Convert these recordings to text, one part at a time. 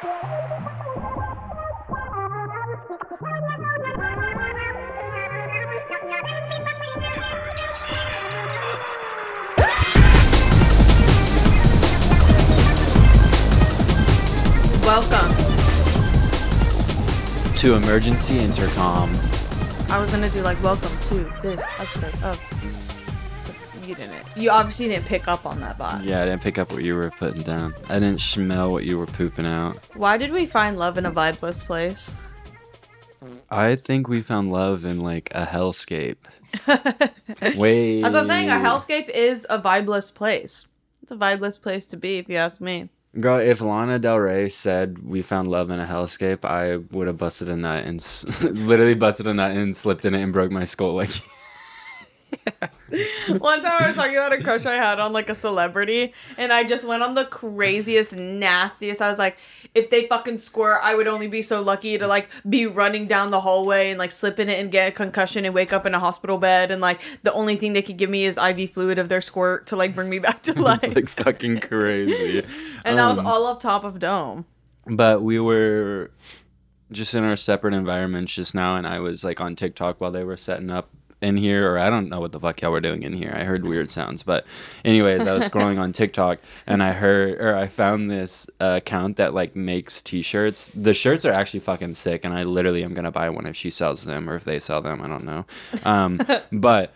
Welcome. to emergency intercom. I was gonna do like welcome to this episode of. You didn't. You obviously didn't pick up on that vibe. Yeah, I didn't pick up what you were putting down. I didn't smell what you were pooping out. Why did we find love in a vibeless place? I think we found love in like a hellscape. Wait. What I'm saying. A hellscape is a vibeless place. It's a vibeless place to be, if you ask me. Girl, if Lana Del Rey said we found love in a hellscape, I would have busted a nut and s- literally busted a nut and slipped in it and broke my skull. Like, One time I was talking about a crush I had on like a celebrity, and I just went on the craziest, nastiest. I was like, if they fucking squirt, I would only be so lucky to like be running down the hallway and like slip in it and get a concussion and wake up in a hospital bed, and like the only thing they could give me is IV fluid of their squirt to like bring me back to life. it's like fucking crazy. and that was Um, all up top of dome. But we were just in our separate environments just now, and I was like on TikTok while they were setting up in here, or I don't know what the fuck y'all were doing in here. I heard weird sounds, but anyways, I was scrolling on TikTok and I heard or I found this uh, account that like makes T-shirts. The shirts are actually fucking sick, and I literally am gonna buy one if she sells them or if they sell them. I don't know, um, but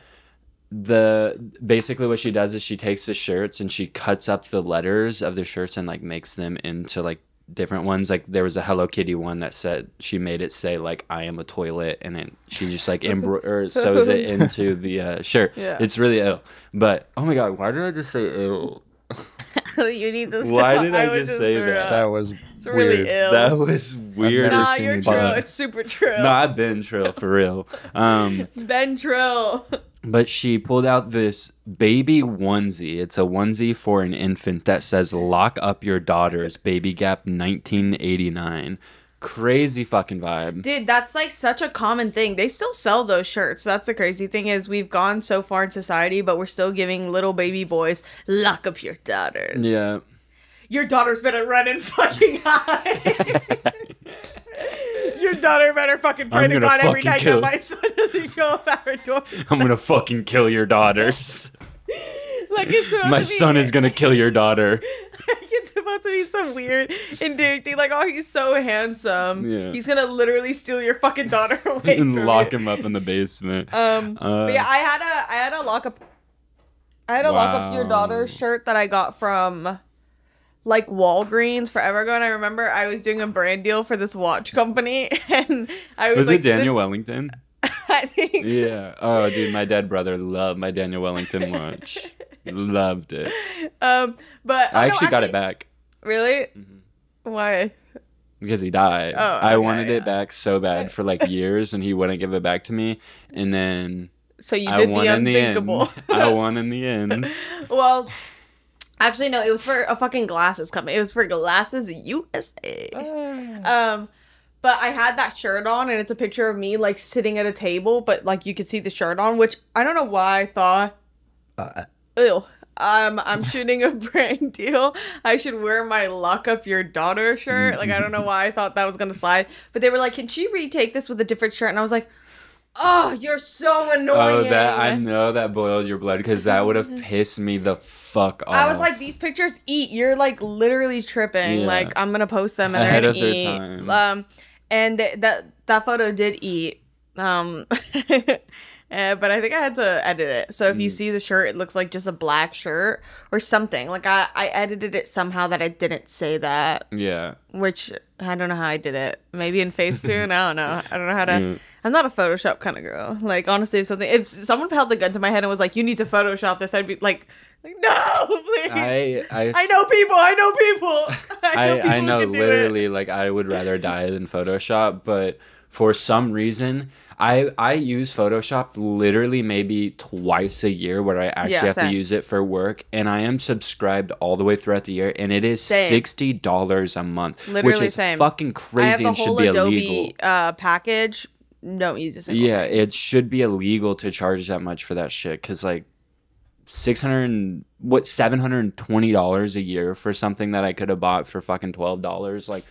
the basically what she does is she takes the shirts and she cuts up the letters of the shirts and like makes them into like different ones like there was a hello kitty one that said she made it say like i am a toilet and then she just like embro- sews it into the uh, shirt Yeah. it's really ill but oh my god why did i just say ill you need to. Why stop. did I was just say threw that? up. That was It's really weird. ill. that was weird never Nah, you're true. It's super true. no i've been trill for real um Ben Trill. But she pulled out this baby onesie. It's a onesie for an infant that says "Lock up your daughters." Baby Gap, 1989. Crazy fucking vibe. Dude, that's like such a common thing. They still sell those shirts. That's the crazy thing is we've gone so far in society, but we're still giving little baby boys lock up your daughters. Yeah. Your daughter's better run and fucking hide. your daughter better fucking pray I'm to God every night that my son doesn't show up at her door. I'm gonna fucking kill your daughters. Like it's My son is gonna kill your daughter. it's supposed to be some weird endearing thing. Like, oh, he's so handsome. Yeah. He's gonna literally steal your fucking daughter away and lock you. him up in the basement. Um, Uh, but yeah, I had a I had a lock up. I had a lock up your Wow. daughter shirt that I got from like Walgreens forever ago, and I remember I was doing a brand deal for this watch company, and I was, was like, it Daniel Wellington? I think. so. Yeah. Oh, dude, my dead brother loved my Daniel Wellington watch. Loved it. Um, but oh, I no, actually got it back. Really? Why? because he died. Oh, I wanted yeah. it back so bad for like years, and he wouldn't give it back to me. And then So you I did won the in the end. unthinkable. I won in the end. well, actually, no. It was for a fucking glasses company. It was for Glasses USA. Um, but I had that shirt on, and it's a picture of me like sitting at a table, but like you could see the shirt on, which I don't know why I thought. Uh, Ew. Um, I'm shooting a brand deal. I should wear my lock up your daughter shirt. Like I don't know why I thought that was gonna slide, but they were like, "Can she retake this with a different shirt?" And I was like, "Oh, you're so annoying." Oh, that I know that boiled your blood because that would have pissed me the fuck off. I was like, these pictures eat. You're like literally tripping. Yeah. Like I'm gonna post them and Ahead they're gonna eat. time. Um, and th- that that photo did eat. Um, eh, but I think I had to edit it. So if you Mm. see the shirt, it looks like just a black shirt or something. Like I I edited it somehow that I didn't say that, yeah. which I don't know how I did it. Maybe in Facetune. I don't know. I don't know how to. Mm. I'm not a Photoshop kind of girl. Like honestly, if something, if someone held a gun to my head and was like, "You need to Photoshop this," I'd be like, like "No, please." I I I know people. I know people. I know, I, people I know can do it. literally like I would rather die than Photoshop, but for some reason I I use Photoshop literally maybe twice a year where I actually Yeah, have to use it for work and I am subscribed all the way throughout the year and it is Same. sixty dollars a month. which Literally is same. fucking I have crazy the and should whole be Adobe illegal. uh, package. Don't use. Yeah, thing. it should be illegal to charge that much for that shit because like six hundred what seven hundred and twenty dollars a year for something that I could have bought for fucking twelve dollars. Like,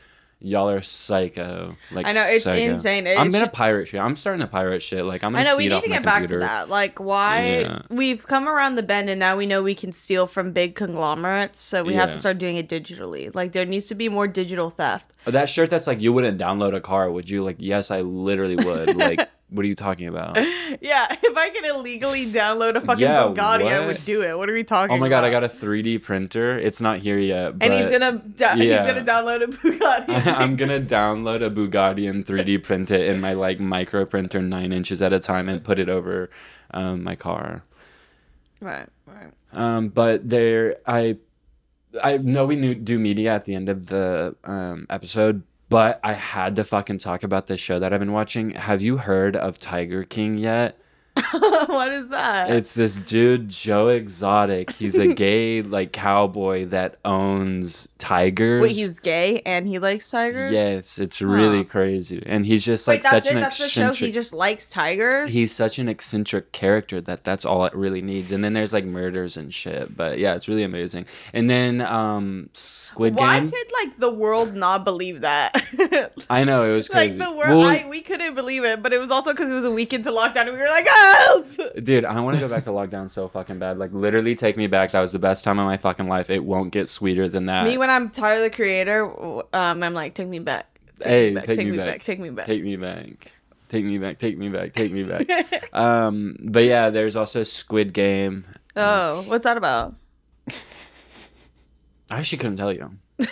Y'all are psycho. Like I know, it's psycho. insane. It I'm gonna pirate shit. I'm starting to pirate shit. Like I'm I gonna know see we need to get back to that. Like, why Yeah. we've come around the bend and now we know we can steal from big conglomerates, so we have to start doing it digitally. Like, there needs to be more digital theft. Oh, That shirt that's like you wouldn't download a car, would you? Like, yes, I literally would. like, what are you talking about? Yeah, if I could illegally download a fucking Yeah, Bugatti, I would do it. What are we talking Oh my about? god, I got a 3D printer. It's not here yet, but and he's gonna da- Yeah. he's gonna download a Bugatti. I'm gonna download a Bugatti and 3D print it in my like micro printer nine inches at a time and put it over um, my car. right, right. Um, but there, I, I know we knew, do media at the end of the um, episode, but I had to fucking talk about this show that I've been watching. Have you heard of Tiger King yet? what is that? It's this dude, Joe Exotic. He's a gay like cowboy that owns tigers. Wait, he's gay and he likes tigers. yes, it's really Huh. crazy, and he's just like that's such it. an That's the show. eccentric. He just likes tigers. He's such an eccentric character that that's all it really needs. And then there's like murders and shit. But yeah, it's really amazing. And then um Squid Why Game. could like the world not believe that? I know it was crazy. like the world, Well, I, we couldn't believe it, but it was also because it was a week into lockdown, and we were like, help! dude, I want to go back to lockdown so fucking bad. Like literally take me back. That was the best time of my fucking life. It won't get sweeter than that. Me, when I'm Tyler the Creator, um, I'm like, take me back. Take Hey, me back. take Take, me me back. back. Take me back. Take me back. Take me back. Take me back. Take me back. um, but yeah, there's also Squid Game. oh, what's that about? I actually couldn't tell you.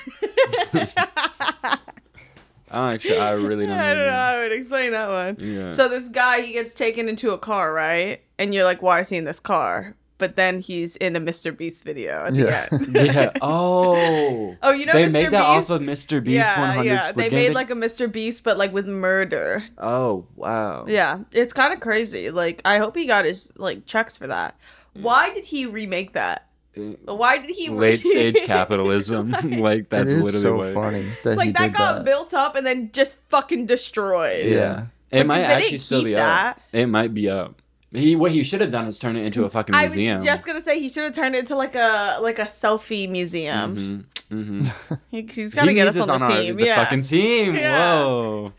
I actually, I really don't. I don't know know. how I would explain that one. Yeah. So this guy, he gets taken into a car, right? And you're like, why is he in this car? But then he's in a Mr. Beast video at Yeah. the end. yeah. Oh. Oh, you know they Mr. made that Beast? off of Mr. Beast yeah, 100 yeah. Squid They made like a Mr. Beast, but like with murder. Oh wow. Yeah, it's kind of crazy. Like, I hope he got his like checks for that. Hmm. Why did he remake that? Why did he Late stage capitalism. like that's it is literally so what. funny that he like that did got that. built up and then just fucking destroyed. Yeah. It But might actually still be that. up. It might be up. He what he should have done is turn it into a fucking I was museum. just gonna say he should have turned it into like a like a selfie museum. hmm hmm He, he's gotta get us on the team. the yeah. fucking team. Yeah. Whoa.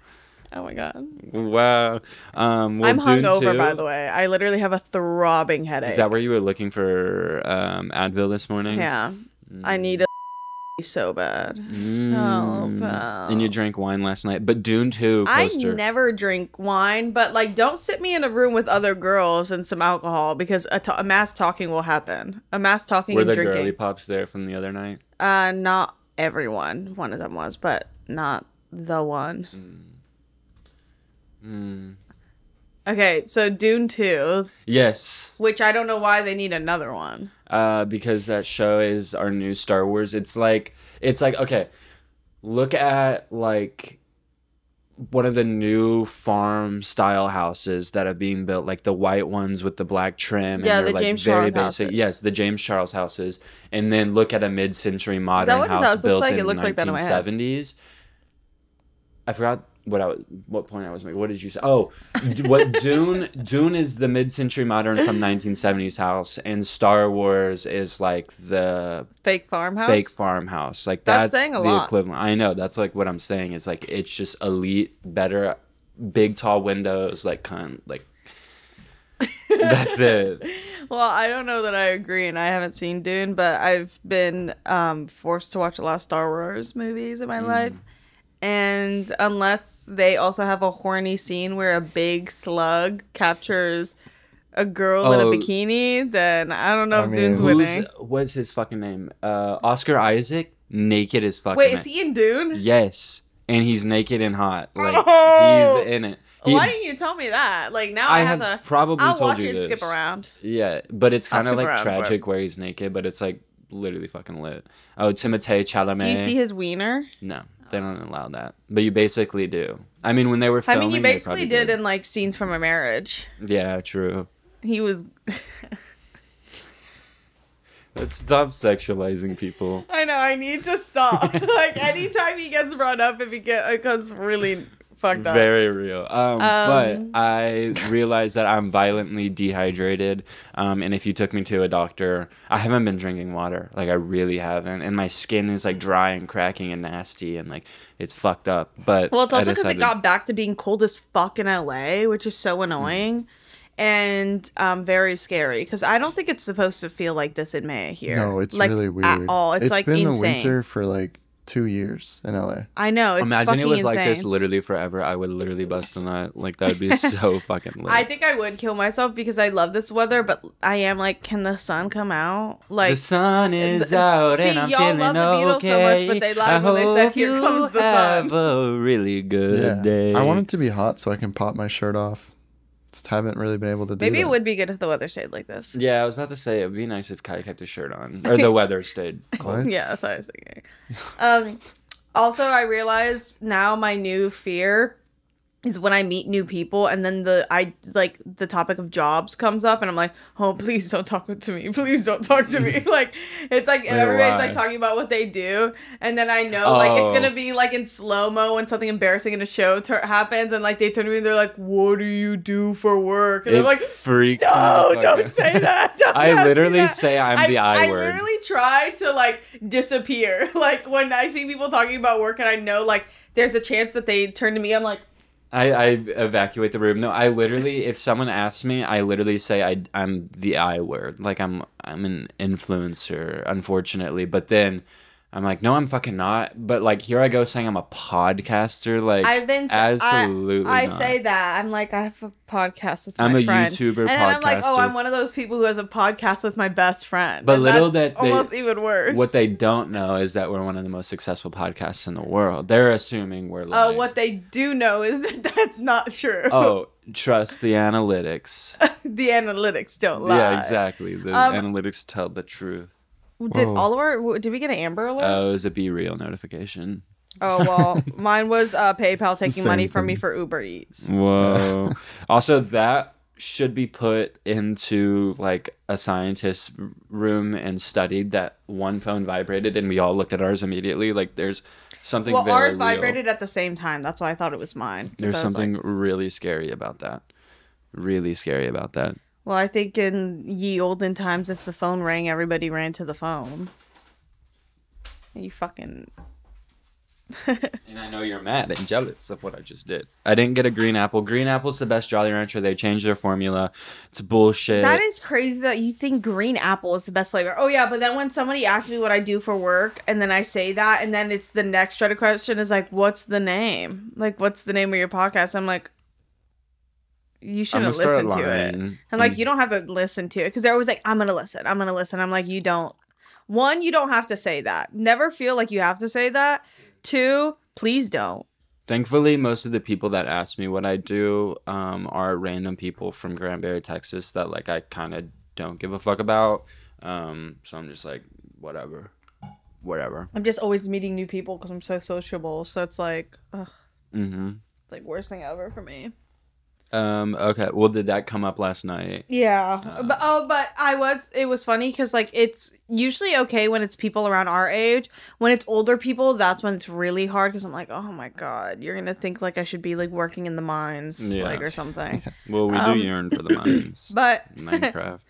Oh my god. Wow. Um, well, I'm hungover 2 by the way. I literally have a throbbing headache. Is that where you were looking for um, Advil this morning? Yeah. I need a so bad. Mm. Pal. And you drank wine last night, but Dune 2 I never drink wine, but like, don't sit me in a room with other girls and some alcohol because a, t- a mass talking will happen. A mass talking Were and the drinking. girly pops there from the other night? Uh, not everyone. One of them was, but not the one. Mm. Okay, so Dune 2, Yes, which I don't know why they need another one. uh, because that show is our new Star Wars. It's like it's like okay, look at like one of the new farm style houses that are being built, like the white ones with the black trim. Yeah, and the like James very Charles basic. houses. Yes, the James Charles houses, and then look at a mid-century modern house house looks built like? in It looks like that in my head. I forgot what I was, what point I was making. What did you say? Oh, what Dune? Dune is the mid-century modern from 1970s house, and Star Wars is like the Fake farmhouse? fake farmhouse. Like That's that's, saying a the lot. equivalent. I know. That's like what I'm saying. It's like it's just elite, better, big tall windows. Like kind like. that's it. Well, I don't know that I agree, and I haven't seen Dune, but I've been um, forced to watch a lot of Star Wars movies in Mm. my life. And unless they also have a horny scene where a big slug captures a girl in a Oh. bikini, then I don't know I if mean, Dune's Who's- winning. What's his fucking name? Uh, Oscar Isaac, naked as fuck. Wait, is he in Dune? Yes, and he's naked and hot. Like Oh! he's in it. He- Why didn't you tell me that? Like now I, I have, have to. probably I'll told watch you it and this. skip around. Yeah, but it's kind of like around for it. tragic where he's naked, but it's like literally fucking lit. Oh, Timothée Chalamet. Do you see his wiener? No, they don't allow that. But you basically do. I mean, when they were filming, I mean, you basically probably did in like scenes from a marriage. Yeah, true. He was. Let's stop sexualizing people. I know. I need to stop. like anytime he gets brought up, it, beca- it becomes really fucked up. Very real. Um, but Um, I realized that I'm violently dehydrated. Um, and if you took me to a doctor, I haven't been drinking water. Like I really haven't. And my skin is like dry and cracking and nasty and like it's fucked up. But Well, it's also because it got back to being cold as fuck in LA, which is so annoying and um, very scary. Because I don't think it's supposed to feel like this in May here. No, it's like, really weird. at all. It's, like been insane. the winter for like two years in LA. I know. It's Imagine fucking it was insane. like this literally forever. I would literally bust a nut. Like that would be so fucking lit. I think I would kill myself because I love this weather, but I am like, can the sun come out? Like, the sun is the- out See, and I'm y'all feeling love the Beatles so much, okay. but they lied I when they said, hope "Here you comes the sun." have a really good Yeah, day. I want it to be hot so I can pop my shirt off. Just haven't really been able to do maybe that. it would be good if the weather stayed like this. Yeah, I was about to say it would be nice if Kai kept his shirt on, or the weather stayed cold. Yeah, that's what I was thinking. Um, also, I realized now my new fear is when I meet new people and then the I like the topic of jobs comes up and I'm like, oh please don't talk to me, please don't talk to me. like it's like everybody's why? like talking about what they do, and then I know like it's Oh. gonna be like in slow mo when something embarrassing in a show tur happens and like they turn to me and they're like, what do you do for work? And It I'm like, freaks no, don't say that. Don't I literally that. say I'm the I, I word. literally try to like disappear. Like when I see people talking about work and I know like there's a chance that they turn to me, I'm like, I, I evacuate the room. No, I literally, if someone asks me, I literally say I, I'm the I word. Like I'm, I'm an influencer, unfortunately. But then I'm like, no, I'm fucking not. But like, here I go saying I'm a podcaster. Like, I've been s- absolutely. I, I say that. I'm like, I have a podcast with my friend. I'm a friend. YouTuber and I'm like, oh. I'm one of those people who has a podcast with my best friend. But And little that they- almost even worse. What they don't know is that we're one of the most successful podcasts in the world. They're assuming we're like, Oh, what they do know is that that's not true. Oh, trust the analytics. the analytics don't lie. Yeah, exactly. The Um, analytics tell the truth. Did Whoa. all of our did we get an Amber alert? Oh, it was a BeReal notification. Oh well, mine was uh, PayPal taking money same from me for Uber Eats. Whoa. also, that should be put into like a scientist's room and studied. That one phone vibrated, and we all looked at ours immediately. Like, there's something. Well, very ours real. vibrated at the same time. That's why I thought it was mine. There's was something like- really scary about that. Really scary about that. Well, I think in ye olden times, if the phone rang, everybody ran to the phone. You fucking. And I know you're mad and jealous of what I just did. I didn't get a green apple. Green apple's the best Jolly Rancher. They changed their formula. It's bullshit. That is crazy that you think green apple is the best flavor. Oh yeah, but then when somebody asks me what I do for work, and then I say that, and then it's the next shred of question is like, "What's the name? Like, what's the name of your podcast?" I'm like, you shouldn't listen to it. And like, you don't have to listen to it because they're always like, I'm gonna listen, I'm gonna listen. I'm like, you don't. One, you don't have to say that. Never feel like you have to say that. Two, please don't. Thankfully, most of the people that ask me what I do um, are random people from Granbury, Texas that like I kind of don't give a fuck about. Um, so I'm just like, whatever, whatever. I'm just always meeting new people because I'm so sociable. So it's like, ugh, hmm it's like worst thing ever for me. Um, okay. Well, did that come up last night? Yeah, Uh, but oh, but I was. It was funny because like it's usually okay when it's people around our age. When it's older people, that's when it's really hard because I'm like, oh my god, you're gonna think like I should be like working in the mines, Yeah. like or something. Well, we Um, do yearn for the mines. But Minecraft.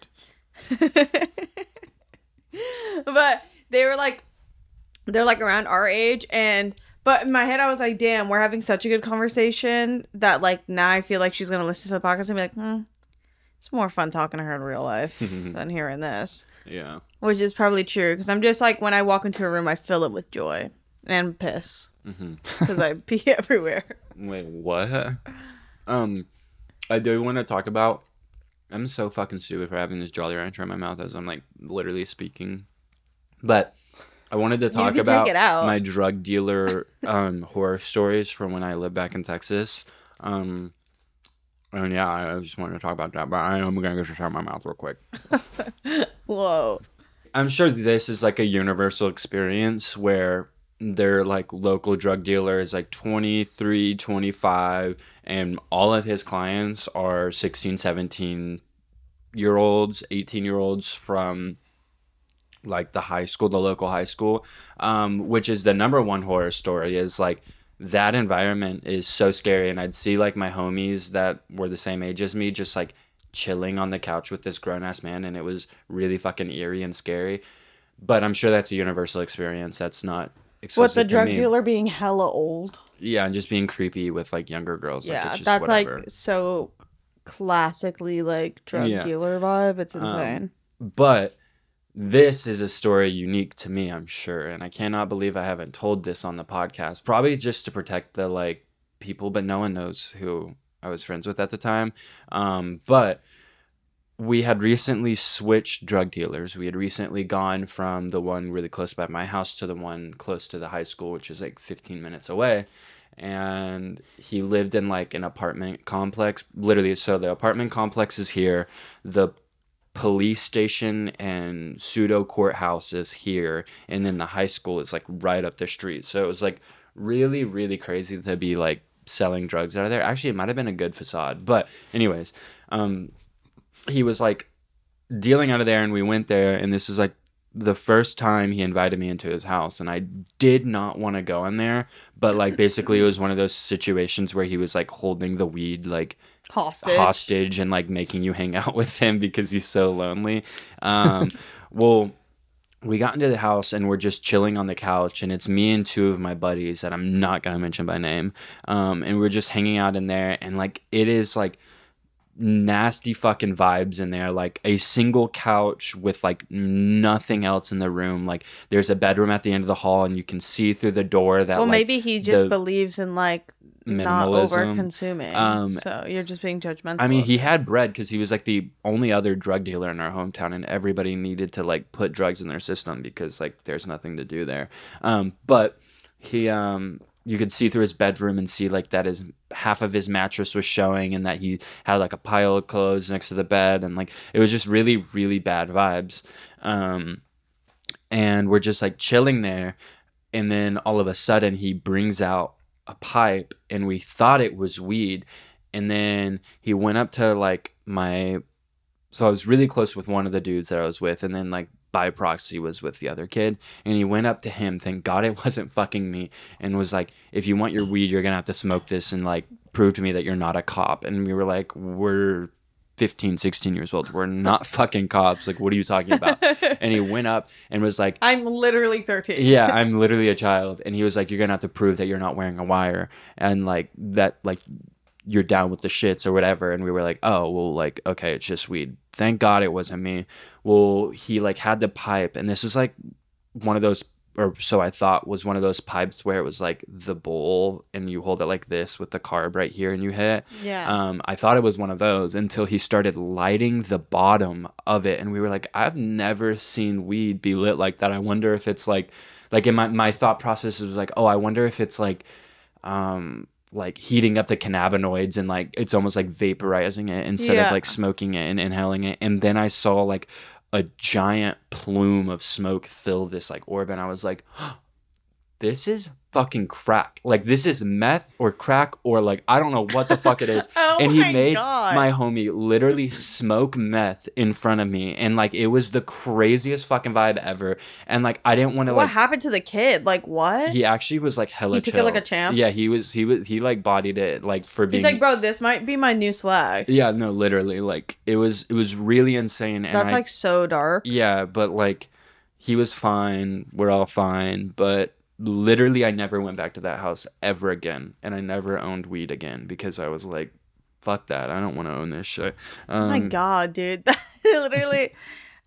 but they were like they're like around our age and but in my head I was like, damn, we're having such a good conversation that like now I feel like she's gonna listen to the podcast and be like, hmm, it's more fun talking to her in real life than hearing this. yeah. Which is probably true because I'm just like when I walk into a room I fill it with joy and piss because I pee everywhere. Wait, what? Um, I do want to talk about. I'm so fucking stupid for having this Jolly Rancher in my mouth as I'm like literally speaking, but I wanted to talk about out. my drug dealer um horror stories from when I lived back in Texas. Um, and yeah, I just wanted to talk about that, but I am gonna go shut my mouth real quick. Whoa. I'm sure this is like a universal experience where their like local drug dealer is like 23, 25 and all of his clients are 16, 17 year olds, 18 year olds from like the high school, the local high school, um, which is the number one horror story is like that environment is so scary. And I'd see like my homies that were the same age as me just like chilling on the couch with this grown ass man, and it was really fucking eerie and scary. But I'm sure that's a universal experience. That's not exclusive What the drug dealer being hella old. Yeah, and just being creepy with like younger girls. like, yeah, it's just that's whatever. like so classically like drug Yeah. dealer vibe. It's Um, insane. But this is a story unique to me, I'm sure, and I cannot believe I haven't told this on the podcast. Probably just to protect the like people, but no one knows who I was friends with at the time. Um, but we had recently switched drug dealers. We had recently gone from the one really close by my house to the one close to the high school, which is like 15 minutes away. And he lived in like an apartment complex, literally. So the apartment complex is here. The police station and pseudo courthouses here. And then the high school is like right up the street. So it was like really, really crazy to be like selling drugs out of there. Actually, it might have been a good facade. But, anyways, um, he was like dealing out of there and we went there and this was like the first time he invited me into his house and I did not want to go in there but like basically it was one of those situations where he was like holding the weed like Hostage. hostage and like making you hang out with him because he's so lonely um well we got into the house and we're just chilling on the couch and it's me and two of my buddies that I'm not going to mention by name um and we're just hanging out in there and like it is like nasty fucking vibes in there like a single couch with like nothing else in the room like there's a bedroom at the end of the hall and you can see through the door that well, like, maybe he just believes in like not minimalism. over consuming. Um, so you're just being judgmental. I mean, he had bread because he was like the only other drug dealer in our hometown, and everybody needed to like put drugs in their system because like there's nothing to do there. Um, but he, um, you could see through his bedroom and see like that his half of his mattress was showing, and that he had like a pile of clothes next to the bed, and like it was just really, really bad vibes. Um, and we're just like chilling there, and then all of a sudden he brings out a pipe and we thought it was weed. And then he went up to like my so I was really close with one of the dudes that I was with. And then like by proxy was with the other kid and he went up to him thank god it wasn't fucking me and was like if you want your weed you're gonna have to smoke this and like prove to me that you're not a cop. And we were like we're 15 16 years old. We're not fucking cops. Like what are you talking about? And he went up and was like I'm literally 13. yeah, I'm literally a child. And he was like, You're gonna have to prove that you're not wearing a wire. And like that like you're down with the shits or whatever. And we were like, Oh, well like, okay, it's just weed. Thank God it wasn't me. Well, he like had the pipe and this was like one of those or so I thought was one of those pipes where it was like the bowl and you hold it like this with the carb right here and you hit. Yeah. Um, I thought it was one of those until he started lighting the bottom of it, and we were like, I've never seen weed be lit like that. I wonder if it's like, like in my my thought process was like, oh, I wonder if it's like, um, like heating up the cannabinoids and like it's almost like vaporizing it instead Yeah. of like smoking it and inhaling it. And then I saw like a giant plume of smoke fill this like orb, and I was like, this is fucking crack. Like this is meth or crack or like I don't know what the fuck it is. Oh and he my made God. my homie literally smoke meth in front of me and like it was the craziest fucking vibe ever. And like I didn't want to what happened to the kid? Like what? he actually was like hella He took it like a champ? Yeah, he was he was he like bodied it like for being He's like, bro, this might be my new swag. Yeah, no, literally like it was it was really insane and That's I, like so dark. yeah, but like he was fine. We're all fine. But literally, I never went back to that house ever again. And I never owned weed again because I was like, fuck that. I don't want to own this shit. Um, Oh my god, dude. literally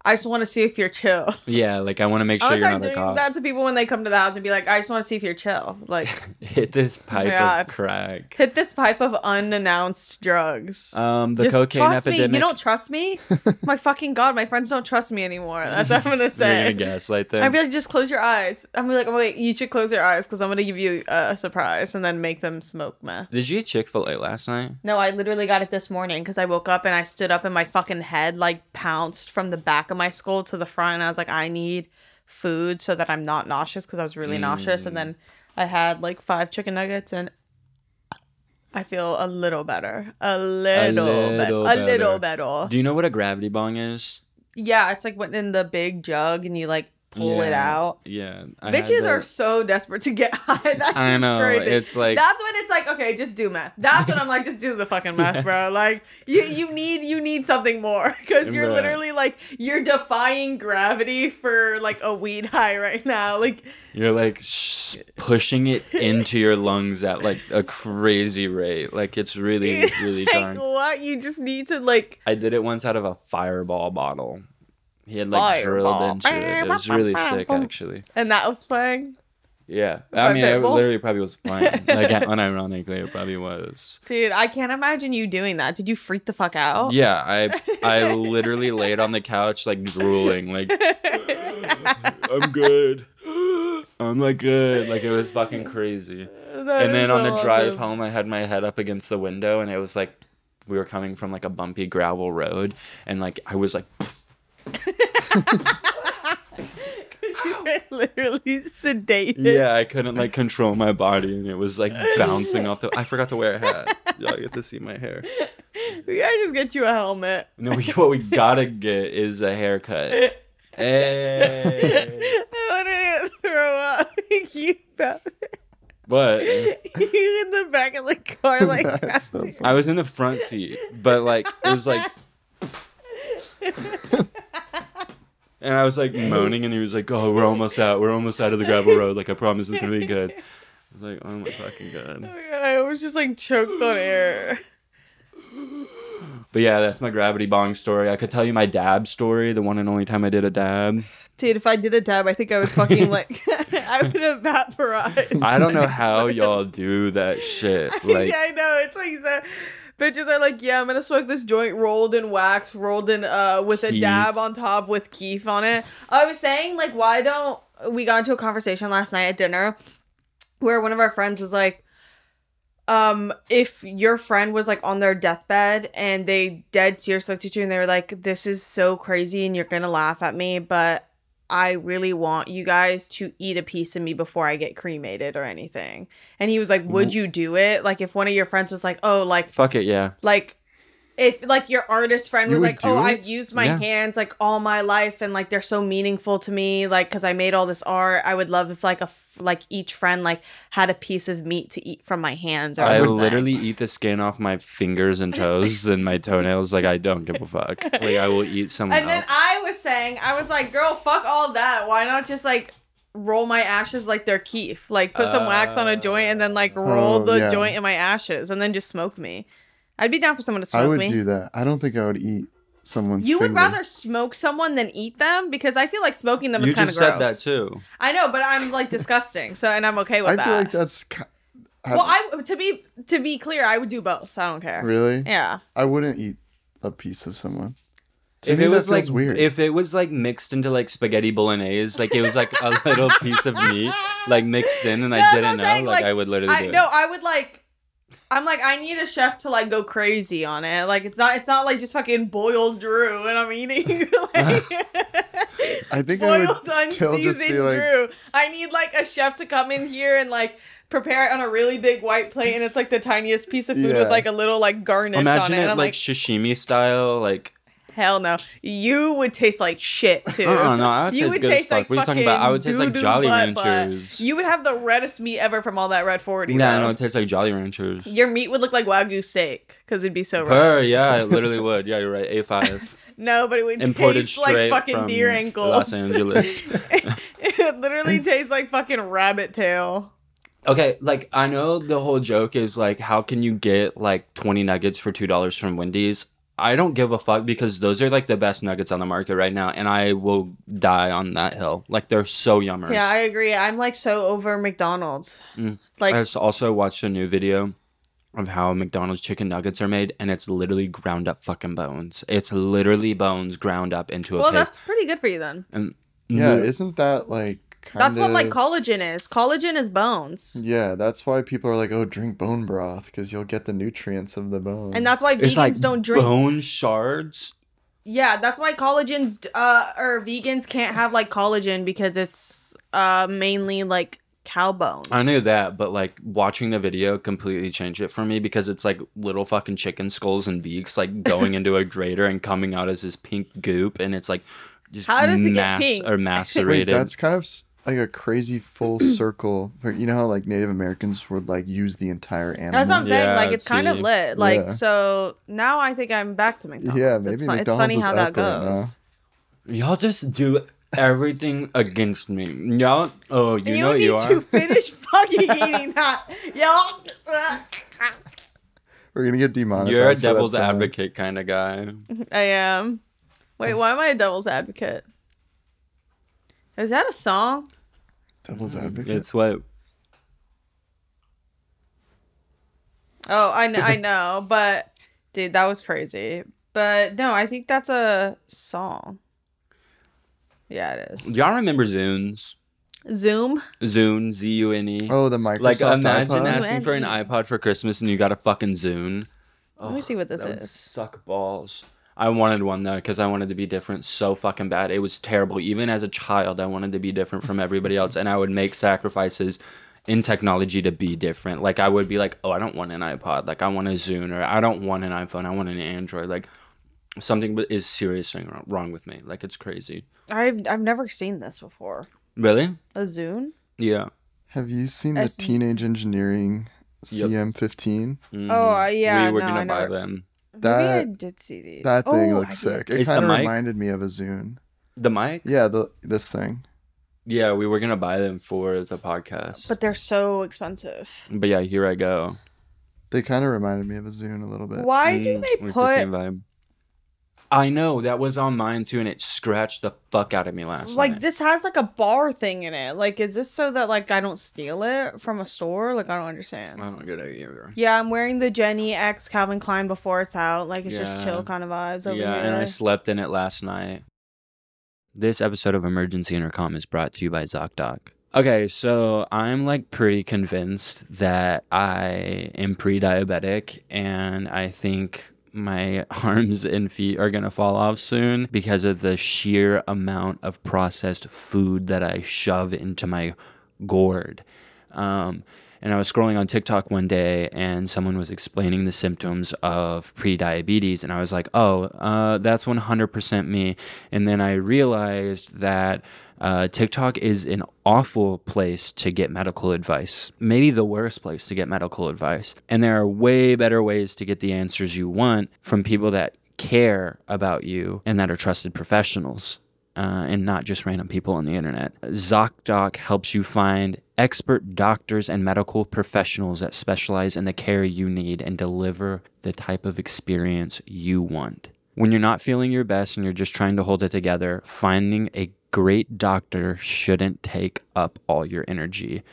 I just want to see if you're chill. Yeah, like I want to make I sure was you're like not a doing cop. that to people when they come to the house and be like, I just want to see if you're chill. Like, Hit this pipe of crack. hit this pipe of unannounced drugs. Um, the just cocaine trust epidemic. me. You don't trust me? my fucking god, my friends don't trust me anymore. That's what I'm gonna You're say. gonna gaslight them. I'd be like, just close your eyes. I'm gonna be like, oh, wait, you should close your eyes because I'm gonna give you a surprise and then make them smoke meth. Did you eat Chick Fil A last night? No, I literally got it this morning because I woke up and I stood up and my fucking head like pounced from the back of my skull to the front. And I was like, I need food so that I'm not nauseous because I was really nauseous. And then mm. I had like five chicken nuggets and I feel a little better. A little, little better. A little better. Do you know what a gravity bong is? Yeah, it's like when in the big jug and you like pull it out. Yeah, I Bitches are so desperate to get high. That's I know. crazy. It's like That's when it's like, okay, just do math. That's when I'm like, just do the fucking math, bro. Like you, you need, you need something more because you're literally like, you're defying gravity for like a weed high right now. Like, you're like sh- pushing it into your lungs at like a crazy rate. Like it's really, really like darn. what? You just need to like. I did it once out of a fireball bottle. He had like drilled into it. It was really sick, actually. And that was playing. Yeah, I mean, it Pitbull? literally probably was fine. Like unironically, it probably was. Dude, I can't imagine you doing that. Did you freak the fuck out? Yeah, I I literally laid on the couch like drooling, like I'm good. I'm like good. Like it was fucking crazy. That and then on so the drive awesome. home, I had my head up against the window, and it was like we were coming from like a bumpy gravel road, and like I was like, you were literally sedated. yeah, I couldn't like control my body, and it was like bouncing off the. I forgot to wear a hat. Y'all get to see my hair. We gotta just get you a helmet. No, we, what we gotta get is a haircut. Hey. I want to throw up. you, felt- But you in the back of the car, like. That's so. I was in the front seat, but like it was like. And I was like moaning, and he was like, "Oh, we're almost out. We're almost out of the gravel road. Like I promise, it's gonna be good." I was like, "Oh my fucking god!" Oh my god, I was just like choked on air. But yeah, that's my gravity bong story. I could tell you my dab story, the one and only time I did a dab. Dude, if I did a dab, I think I would fucking like, I would evaporize. I don't know how y'all do that shit. Like, yeah, I know. It's like that. Bitches are like, yeah, I'm gonna smoke this joint rolled in wax, rolled in uh with a dab on top with keef on it. I was saying like, why don't we got into a conversation last night at dinner where one of our friends was like, um, if your friend was like on their deathbed and they dead serious looked at you and they were like, this is so crazy and you're gonna laugh at me, but I really want you guys to eat a piece of me before I get cremated or anything. And he was like, Would mm-hmm. you do it? Like if one of your friends was like, Oh, like fuck it, yeah. like if like your artist friend You was like, "Oh, it? I've used my Yeah. hands like all my life and like they're so meaningful to me like cuz I made all this art. I would love if like a like each friend like had a piece of meat to eat from my hands or I something." literally eat the skin off my fingers and toes and my toenails. Like I don't give a fuck. Like I will eat someone And then. I was saying, I was like, "Girl, fuck all that. Why not just like roll my ashes like they're keef? Like put some wax on a joint and then like roll Oh, the yeah. joint in my ashes and then just smoke me." I'd be down for someone to smoke me. I would me. do that. I don't think I would eat someone's. you would rather smoke someone than eat them because I feel like smoking them you is kind of just gross. said that too. I know, but I'm like disgusting, so and I'm okay with I that. I feel like that's. ki- I- well, I to be to be clear, I would do both. I don't care. really. Yeah. I wouldn't eat a piece of someone. To if me, it was like weird. if it was like mixed into like spaghetti bolognese, like it was like a little piece of meat like mixed in, and No, I didn't know, saying, like, like, I would literally I do it. no, I would like. I'm like, I need a chef to like go crazy on it. Like, it's not, it's not like just fucking boiled Drew and I'm eating like I think I boiled would still just unseasoned be like, Drew. I need like a chef to come in here and like prepare it on a really big white plate, and it's like the tiniest piece of food Yeah. with like a little like garnish Imagine on it. it and I'm like, like, sashimi style, like hell no, you would taste like shit too. uh-uh, no, I would you taste would good as fuck. like what are you talking about? I would taste like Jolly butt butt. You would have the reddest meat ever from all that red forty. yeah, no, it tastes like Jolly Ranchers. Your meat would look like wagyu steak because it'd be so red. Yeah, it literally would. Yeah, you're right. A five No, but it would imported taste like fucking deer ankles. Los Angeles. it literally tastes like fucking rabbit tail. Okay, like I know the whole joke is like, how can you get like twenty nuggets for two dollars from Wendy's? I don't give a fuck because those are like the best nuggets on the market right now, and I will die on that hill. Like they're so yummers. Yeah, I agree. I'm like so over McDonald's. Mm. Like, I just also watched a new video of how McDonald's chicken nuggets are made, and it's literally ground up fucking bones. It's literally bones ground up into a well, paste. that's pretty good for you then. And yeah, isn't that like kind That's what like collagen is. Collagen is bones. Yeah, that's why people are like, "Oh, drink bone broth because you'll get the nutrients of the bone." And that's why it's vegans like don't drink. bone shards. Yeah, that's why collagens uh or vegans can't have like collagen because it's uh mainly like cow bones. I knew that, but like watching the video completely changed it for me because it's like little fucking chicken skulls and beaks like going into a grater and coming out as this pink goop, and it's like just How does it get mac- pink? or macerated? Wait, macerated. that's kind of s- like a crazy full circle. You know how like Native Americans would like use the entire animal. That's what I'm saying. Yeah, like it's kind of lit. Like Yeah. so now I think I'm back to McDonald's. Yeah, it's, maybe fun- it's funny how that up right now. goes. Y'all just do everything against me. Y'all, oh, you, know what need you are. to finish fucking eating that. Y'all. We're gonna get demonetized. You're a devil's advocate kind of guy. I am. Wait, why am I a devil's advocate? Is that a song? Devil's advocate. It's what Oh, I know, I know, but dude, that was crazy. But no, I think that's a song. Yeah, it is. y'all remember Zunes. Zoom. Zune, Z U N E. oh, the Microsoft like imagine iPod? asking for an iPod for Christmas and you got a fucking Zune. Let me see what this That would is. Suck balls. I wanted one though because I wanted to be different so fucking bad. It was terrible. Even as a child, I wanted to be different from everybody else, and I would make sacrifices in technology to be different. Like I would be like, "Oh, I don't want an iPod. Like I want a Zune, or I don't want an iPhone. I want an Android." Like something is seriously wrong- wrong with me. Like it's crazy. I've I've never seen this before. Really? A Zune? Yeah. Have you seen the see. Teenage Engineering Yep. CM15? Mhm. Oh, uh, yeah. we were no, gonna I buy never- them. Maybe I That- did see these. That thing Oh, looks sick. It Is the kind of mic? reminded me of a Zune. The mic? Yeah, the this thing. Yeah, we were gonna buy them for the podcast. But they're so expensive. But yeah, here I go. They kind of reminded me of a Zune a little bit. Why do Mm, they like the put same vibe. I know that was on mine too, and it scratched the fuck out of me last like night. Like this has like a bar thing in it? Like, is this so that like I don't steal it from a store? Like, I don't understand. I don't get it either. Yeah, I'm wearing the Jennie X Calvin Klein before it's out. Like, it's just chill kind of vibes over Yeah, here. and I slept in it last night. This episode of Emergency Intercom is brought to you by ZocDoc. Okay, so I'm like pretty convinced that I am pre-diabetic, and I think my arms and feet are gonna fall off soon because of the sheer amount of processed food that I shove into my gourd. Um, and I was scrolling on TikTok one day and someone was explaining the symptoms of prediabetes. And I was like, oh, uh, that's 100% me. And then I realized that uh, TikTok is an awful place to get medical advice, maybe the worst place to get medical advice. And there are way better ways to get the answers you want from people that care about you and that are trusted professionals uh, and not just random people on the internet. ZocDoc helps you find expert doctors and medical professionals that specialize in the care you need and deliver the type of experience you want. When you're not feeling your best and you're just trying to hold it together, finding a great doctor shouldn't take up all your energy.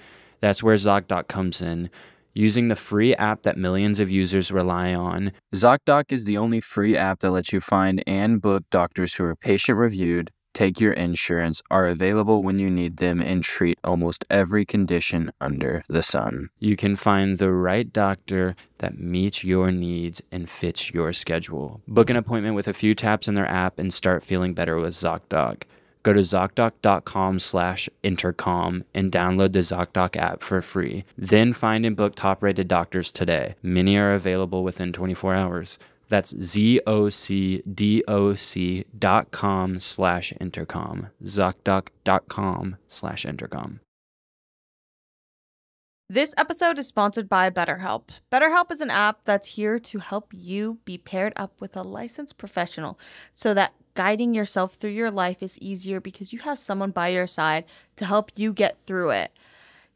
That's where ZocDoc comes in. Using the free app that millions of users rely on, ZocDoc is the only free app that lets you find and book doctors who are patient reviewed, take your insurance, are available when you need them, and treat almost every condition under the sun. You can find the right doctor that meets your needs and fits your schedule. Book an appointment with a few taps in their app and start feeling better with ZocDoc. Go to ZocDoc.com slash intercom and download the ZocDoc app for free. Then find and book top rated doctors today. Many are available within 24 hours. That's Z-O-C-D-O-C dot com slash intercom. ZocDoc.com slash intercom. This episode is sponsored by BetterHelp. BetterHelp is an app that's here to help you be paired up with a licensed professional so that guiding yourself through your life is easier because you have someone by your side to help you get through it.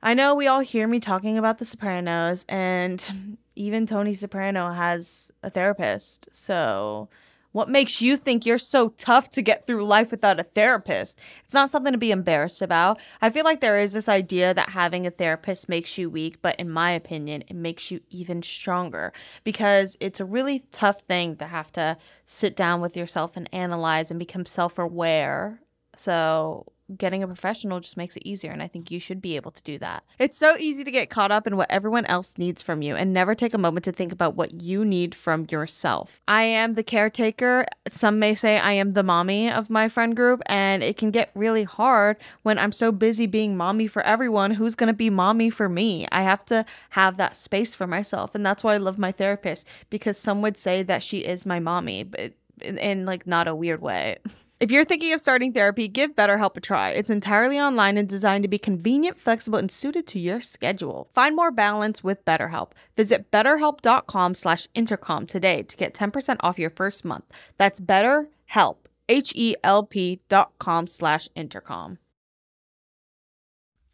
I know we all hear me talking about The Sopranos, and even Tony Soprano has a therapist. So, what makes you think you're so tough to get through life without a therapist? It's not something to be embarrassed about. I feel like there is this idea that having a therapist makes you weak, but in my opinion, it makes you even stronger because it's a really tough thing to have to sit down with yourself and analyze and become self aware. So, getting a professional just makes it easier and I think you should be able to do that. It's so easy to get caught up in what everyone else needs from you and never take a moment to think about what you need from yourself. I am the caretaker. Some may say I am the mommy of my friend group and it can get really hard when I'm so busy being mommy for everyone who's going to be mommy for me. I have to have that space for myself and that's why I love my therapist because some would say that she is my mommy but in, in like not a weird way. If you're thinking of starting therapy, give BetterHelp a try. It's entirely online and designed to be convenient, flexible, and suited to your schedule. Find more balance with BetterHelp. Visit betterhelp.com slash intercom today to get 10% off your first month. That's BetterHelp, H-E-L-P dot com slash intercom.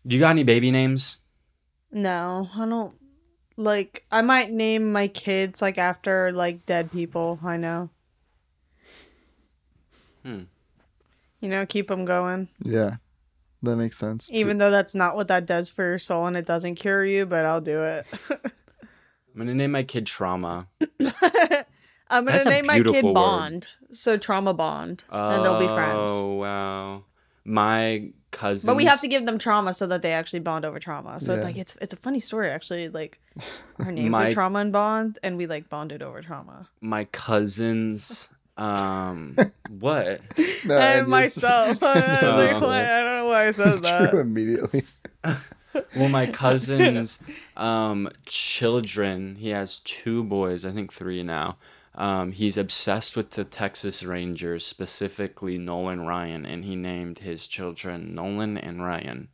You got any baby names? No, I don't, like, I might name my kids, like, after, like, dead people I know. Hmm. You know, keep them going. Yeah, that makes sense. Even though that's not what that does for your soul and it doesn't cure you, but I'll do it. I'm gonna name my kid Trauma. I'm gonna name my kid word. Bond. So trauma bond. and they'll be friends. Oh wow. My cousin. But we have to give them trauma so that they actually bond over trauma. So it's like it's it's a funny story actually. Like our names My- are trauma and bond, and we like bonded over trauma. my cousins. Um, what? No, I and myself. I, don't know why- I don't know why I said that. True immediately. Well, my cousin's um children. He has two boys. I think three now. Um, he's obsessed with the Texas Rangers, specifically Nolan Ryan, and he named his children Nolan and Ryan.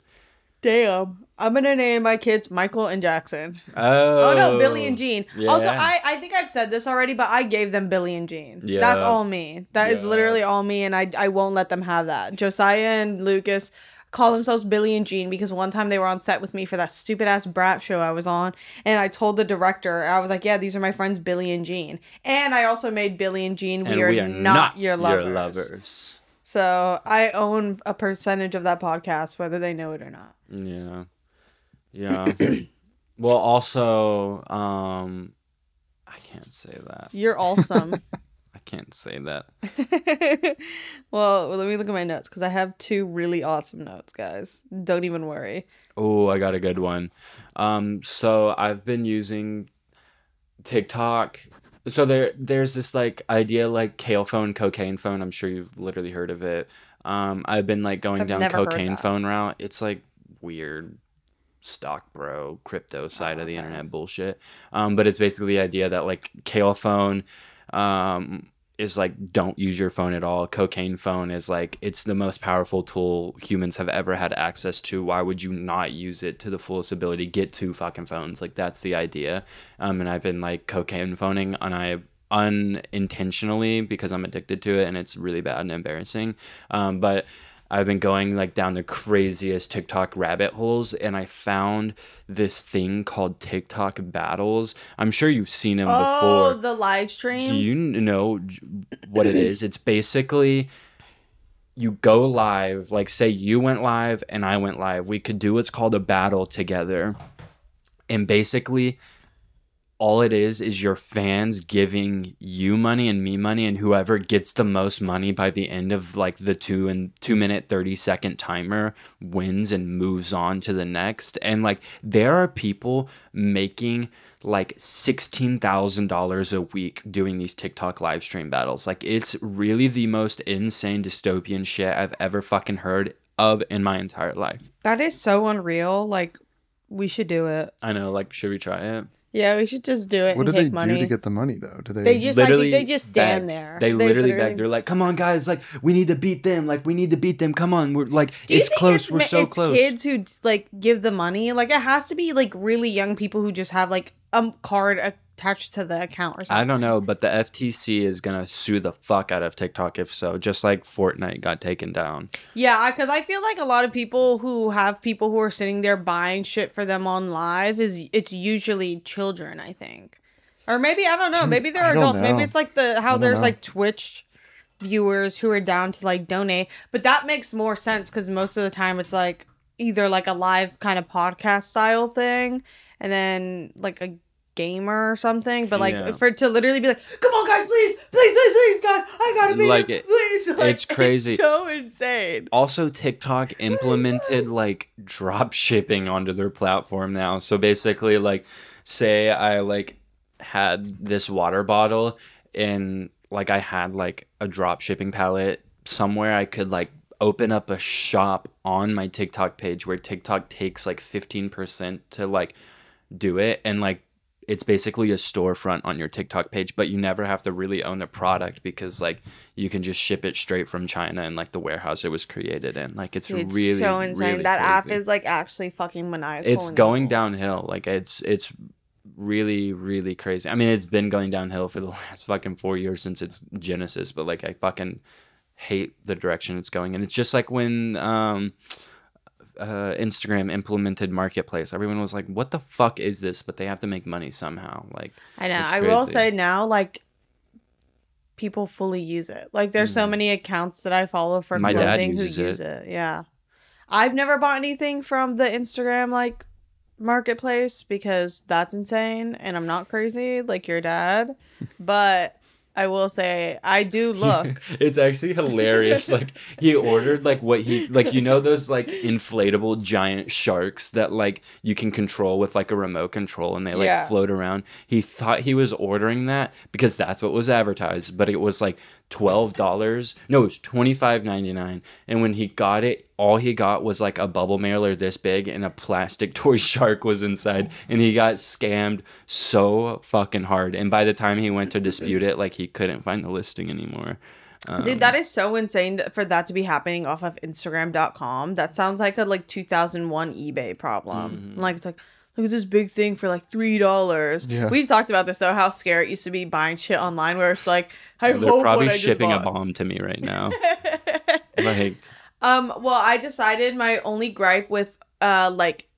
Damn. I'm gonna name my kids Michael and Jackson. Oh, Oh no, Billy and Jean. Also, I, I think I've said this already, but I gave them Billy and Jean. Yeah. That's all me. That is Yeah. literally all me, and I I won't let them have that. Josiah and Lucas call themselves Billy and Jean because one time they were on set with me for that stupid ass brat show I was on, and I told the director I was like, "Yeah, these are my friends Billy and Jean," and I also made Billy and Jean. And We are, not, your lovers. lovers. So I own a percentage of that podcast, whether they know it or not. Yeah. Yeah. well, also, um, I can't say that. You're awesome. I can't say that. well, let me look at my notes because I have two really awesome notes, guys. Don't even worry. Oh, I got a good one. Um, so I've been using TikTok. So there, there's this like idea like kale phone, cocaine phone. I'm sure you've literally heard of it. Um, I've been like going I've down cocaine phone route. It's like weird stock bro crypto side of the okay. internet bullshit. Um, but it's basically the idea that like kale phone, um, is like don't use your phone at all. Cocaine phone is like it's the most powerful tool humans have ever had access to. Why would you not use it to the fullest ability? Get two fucking phones. Like that's the idea. Um, and I've been like cocaine phoning and I unintentionally because I'm addicted to it and it's really bad and embarrassing. Um, but I've been going like down the craziest TikTok rabbit holes and I found this thing called TikTok battles. I'm sure you've seen them Oh, before. the live streams. Do you know what it is? It's basically you go live, like say you went live and I went live. We could do what's called a battle together. And basically all it is is your fans giving you money and me money and whoever gets the most money by the end of like the 2 and 2 minute 30 second timer wins and moves on to the next and like there are people making like $16,000 a week doing these TikTok live stream battles. Like it's really the most insane dystopian shit I've ever fucking heard of in my entire life. that is so unreal. Like, we should do it. I know like should we try it? Yeah, we should just do it What do and they take money. do to get the money though? Do they? They just, literally think they just stand beg. there. They, literally, beg. They're like, "Come on, guys! Like, we need to beat them. Like, we need to beat them. Come on, we're like, Do it's close. It's, we're ma- so it's close." kids who like give the money. Like it has to be like really young people who just have like a card attached to the account or something. I don't know, but the FTC is gonna sue the fuck out of TikTok if so. Just like Fortnite got taken down. Yeah, because I feel like a lot of people who have people who are sitting there buying shit for them on live is it's usually children. I think, or maybe I don't know. Maybe they're I don't adults. Maybe it's like the how there's know. like Twitch viewers who are down to like donate, but that makes more sense because most of the time it's like either like a live kind of podcast style thing, and then like a gamer or something. But like Yeah. for to literally be like, come on guys, please, please, please, please, guys, I gotta be Like it- please. Like, it's crazy. so insane. Also, TikTok implemented like drop shipping onto their platform now. So basically, like, say I like had this water bottle and like I had like a drop shipping palette somewhere I could like open up a shop on my TikTok page where TikTok takes like 15% to like do it and like it's basically a storefront on your TikTok page, but you never have to really own a product because like you can just ship it straight from China and like the warehouse it was created in. Like it's Dude, really so insane. really that app is like actually fucking maniacal. it's and going downhill. Like it's it's really really crazy. I mean, it's been going downhill for the last fucking 4 years since its genesis, but like I fucking hate the direction it's going and it's just like when um uh, Instagram implemented marketplace. Everyone was like, "What the fuck is this?" But they have to make money somehow. Like, I know. I will say now, like people fully use it. Like there's so Mhm. many accounts that I follow for My dad clothing who use it. Yeah. I've never bought anything from the Instagram like marketplace because that's insane and I'm not crazy like your dad. but I will say I do look. it's actually hilarious. like he ordered like what he like you know those like inflatable giant sharks that like you can control with like a remote control and they like Yeah. float around. He thought he was ordering that because that's what was advertised, but it was like twelve dollars. No, it was twenty five ninety nine. And when he got it, all he got was like a bubble mailer this big and a plastic toy shark was inside. And he got scammed so fucking hard. And by the time he went to dispute it, like he couldn't find the listing anymore. Um, Dude, that is so insane for that to be happening off of Instagram.com. That sounds like a like 2001 eBay problem. Mhm. Like it's like look at this big thing for like three dollars. Yeah. We've talked about this though, how scary it used to be buying shit online where it's like I they're hope probably what I just shipping a bomb to me right now. like, um, well, I decided my only gripe with uh like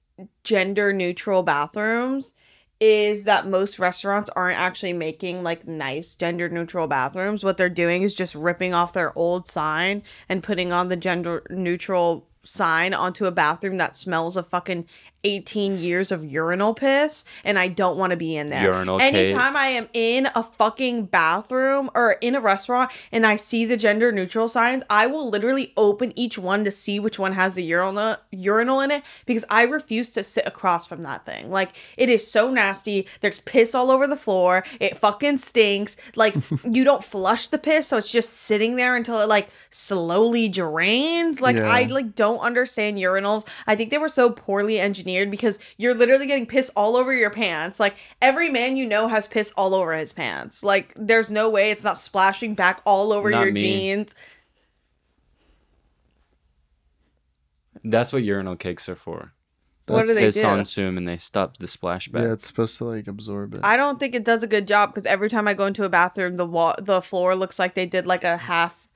gender neutral bathrooms is that most restaurants aren't actually making like nice gender neutral bathrooms. What they're doing is just ripping off their old sign and putting on the gender neutral sign onto a bathroom that smells of fucking 18 years of urinal piss and I don't want to be in there. Urinal Anytime cakes. I am in a fucking bathroom or in a restaurant and I see the gender neutral signs, I will literally open each one to see which one has the urinal urinal in it because I refuse to sit across from that thing. Like it is so nasty. There's piss all over the floor. It fucking stinks. Like you don't flush the piss, so it's just sitting there until it like slowly drains. Like I like don't understand urinals. I think they were so poorly engineered because you're literally getting piss all over your pants. Like every man you know has piss all over his pants. Like there's no way it's not splashing back all over Not your me. jeans. that's what urinal cakes are for. What do they Piss do? on zoom and they stop the splashback. Yeah, it's supposed to like absorb it. I don't think it does a good job because every time I go into a bathroom, the wall, the floor looks like they did like a half There's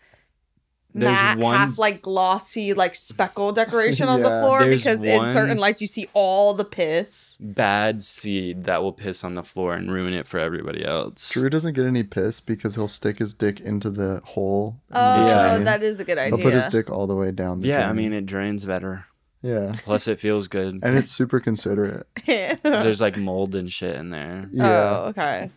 matte, one- half like glossy, like speckle decoration on the floor There's because in certain lights you see all the piss. Bad seed that will piss on the floor and ruin it for everybody else. Drew doesn't get any piss because he'll stick his dick into the hole. in the Oh, Yeah. that is a good idea. He'll put his dick all the way down the Yeah, I mean it drains better. yeah, Plus it feels good. and it's super considerate. There's like mold and shit in there. Yeah, Oh, okay.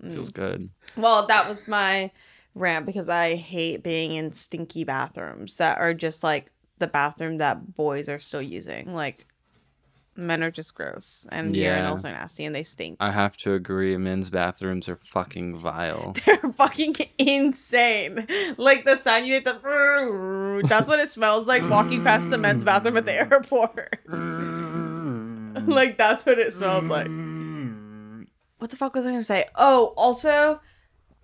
Feels mm. good. Well, that was my rant because I hate being in stinky bathrooms that are just like the bathroom that boys are still using. Like men are just gross and Yeah. urinals are nasty and they stink. I have to agree. Men's bathrooms are fucking vile. They're fucking insane. Like the sound you hit the that's what it smells like walking past the men's bathroom at the airport. like that's what it smells like. What the fuck was I gonna say? Oh, also,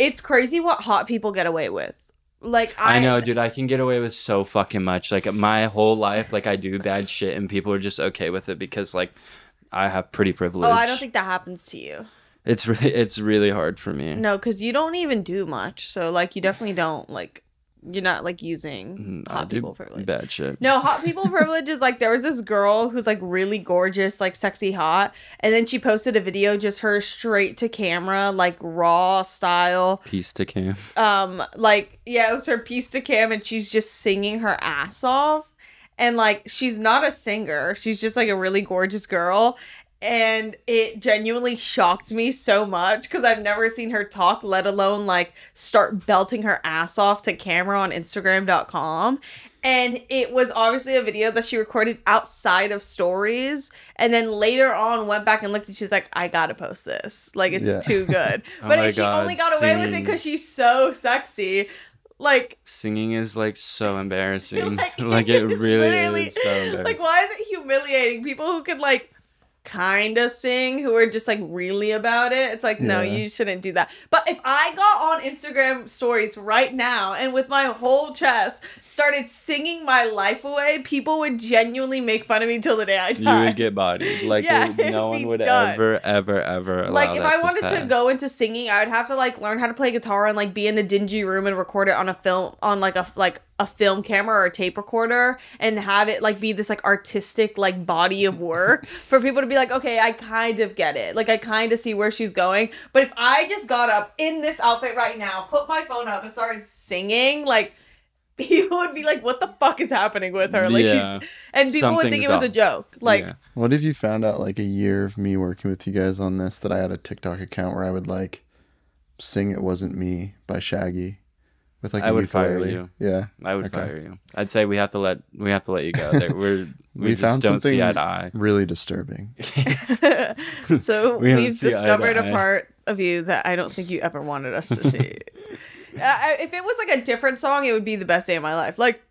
it's crazy what hot people get away with. Like I, I know, dude. I can get away with so fucking much. Like my whole life, like I do bad shit, and people are just okay with it because like I have pretty privilege. Oh, I don't think that happens to you. it's really it's really hard for me. No, because you don't even do much. So like, you definitely don't like. You're not like using Mm, hot people privilege. bad shit. No, hot people privilege is like there was this girl who's like really gorgeous, like sexy hot, and then she posted a video just her straight to camera, like raw style. Piece to Cam. Um, like yeah, it was her piece to cam, and she's just singing her ass off, and like she's not a singer, she's just like a really gorgeous girl. And it genuinely shocked me so much because I've never seen her talk, let alone like start belting her ass off to camera on Instagram.com. And it was obviously a video that she recorded outside of stories. And then later on went back and looked and she's like, I gotta post this. Like it's Yeah. too good. Oh but my she God, only got away with it because she's so sexy. Like, Singing is like so embarrassing. like, like, it really is so like why is it humiliating? People who could like kind of sing who are just like really about it. It's like, no, you shouldn't do that. But if I got on Instagram stories right now and with my whole chest started singing my life away, people would genuinely make fun of me till the day I die. You would get bodied. Like Yeah, it- no one would done. ever, ever, ever. like if I wanted to go into singing, I would have to like learn how to play guitar and like be in a dingy room and record it on a film on like a like a film camera or a tape recorder and have it like be this like artistic like body of work for people to be like, okay, I kind of get it. Like I kind of see where she's going. But if I just got up in this outfit right now, put my phone up and started singing, like people would be like, what the fuck is happening with her? Like Yeah. she and people would think it was Something's a joke. Like Yeah. What if you found out like a year of me working with you guys on this that I had a TikTok account where I would like sing "It Wasn't Me" by Shaggy with like I a would fire you. Yeah, I would Okay. fire you. I'd say we have to let we have to let you go. There, we're we, We just found don't see something- eye to eye. really disturbing. so We don't we've see eye to discovered a part of you that I don't think you ever wanted us to see. Uh, if it was like a different song, it would be the best day of my life. Like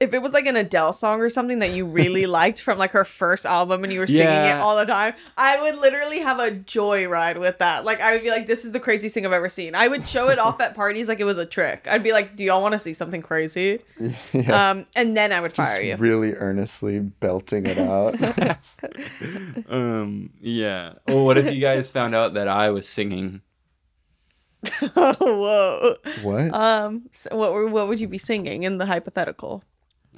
if it was like an Adele song or something that you really liked from like her first album and you were singing it all the time, I would literally have a joyride with that. Like I would be like, "This is the craziest thing I've ever seen." I would show it off at parties like it was a trick. I'd be like, "Do y'all want to see something crazy?" yeah, Um, and then I would just fire you. really earnestly belting it out. Um. Yeah. Well, what if you guys found out that I was singing? Whoa. what? Um, so what were- what would you be singing in the hypothetical?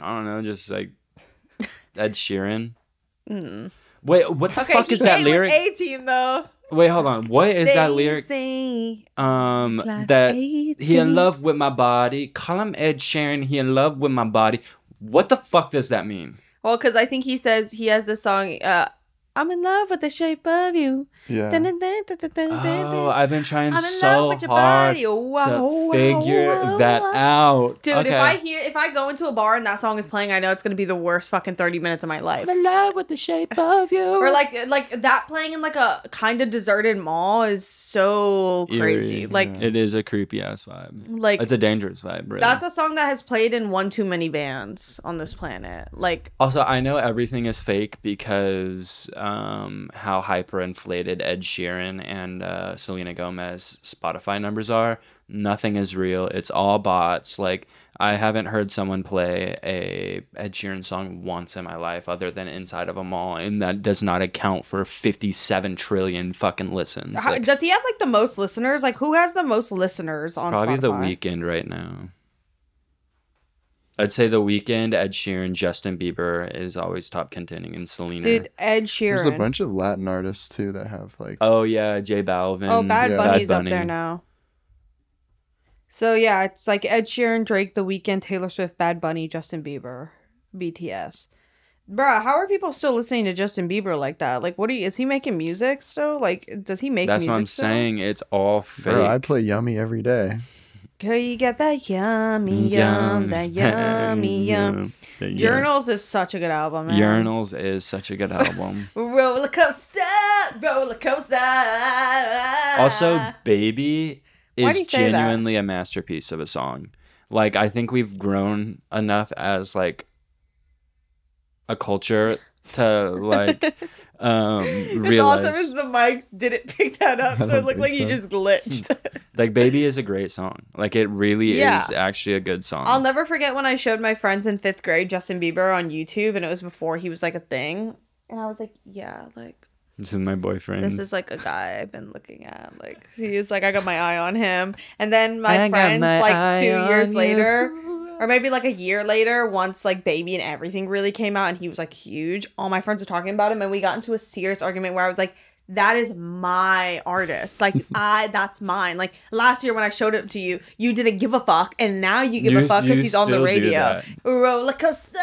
I don't know, just like Ed Sheeran. Mm. Wait, what the Okay, fuck is that lyric? A team though. Wait, hold on. What is that lyric? say Um, that 18. he in love with my body. Call him Ed Sheeran. He in love with my body. What the fuck does that mean? Well, because I think he says he has this song. Uh, I'm in love with the shape of you. yeah. Dun, dun, dun, dun, dun, dun, dun, Oh. I've been trying I'm so love with your hard body. Wow, to wow, figure wow, that wow. out. Dude, okay. if I hear if I go into a bar and that song is playing, I know it's gonna be the worst fucking thirty minutes of my life. I'm in love with the shape of you. Or like like that playing in like a kind of deserted mall is so crazy. Eerie. Like it is a creepy ass vibe. like It's a dangerous vibe, really. that's a song that has played in one too many bands on this planet. Like Also, I know everything is fake because um, how hyperinflated Ed Sheeran and uh, Selena Gomez Spotify numbers are. Nothing is real. It's all bots. Like I haven't heard someone play a Ed Sheeran song once in my life, other than inside of a mall, and that does not account for fifty-seven trillion fucking listens. how, Like, does he have like the most listeners? Like who has the most listeners on probably the Weeknd right now. I'd say the Weeknd, Ed Sheeran, Justin Bieber is always top contending, and Selena. Dude, Ed Sheeran. There's a bunch of Latin artists too that have like. Oh yeah, J Balvin. Oh, Bad Yeah. Bunny's Bad up there now. So yeah, it's like Ed Sheeran, Drake, The Weeknd, Taylor Swift, Bad Bunny, Justin Bieber, BTS. Bruh, how are people still listening to Justin Bieber like that? Like, what are you, is he making music still? Like, does he make That's music what I'm still? saying. It's all fake. Bro, I play Yummy every day. Girl, you got that yummy yum, that yummy yum. Yeah. Journals is such a good album, man. Urinals is such a good album. Roller coaster, roller coaster. also, Baby Why do you is say that? genuinely a masterpiece of a song. Like I think we've grown enough as like a culture to like um It's realize awesome as the mics didn't pick that up, so it looked like think you just glitched. like Baby is a great song. Like it really Yeah. is actually a good song. I'll never forget when I showed my friends in fifth grade Justin Bieber on YouTube, and it was before he was like a thing. And I was like, yeah, like this is my boyfriend. this is like a guy I've been looking at. Like he's like I got my eye on him. And then my I friends my like two years on later, you. Or maybe like a year later, once like Baby and everything really came out and he was like huge, all my friends were talking about him and we got into a serious argument where I was like, that is my artist. Like I that's mine. Like last year when I showed it to you, you didn't give a fuck and now you give You- a fuck because he's on the radio. that. Roller coaster,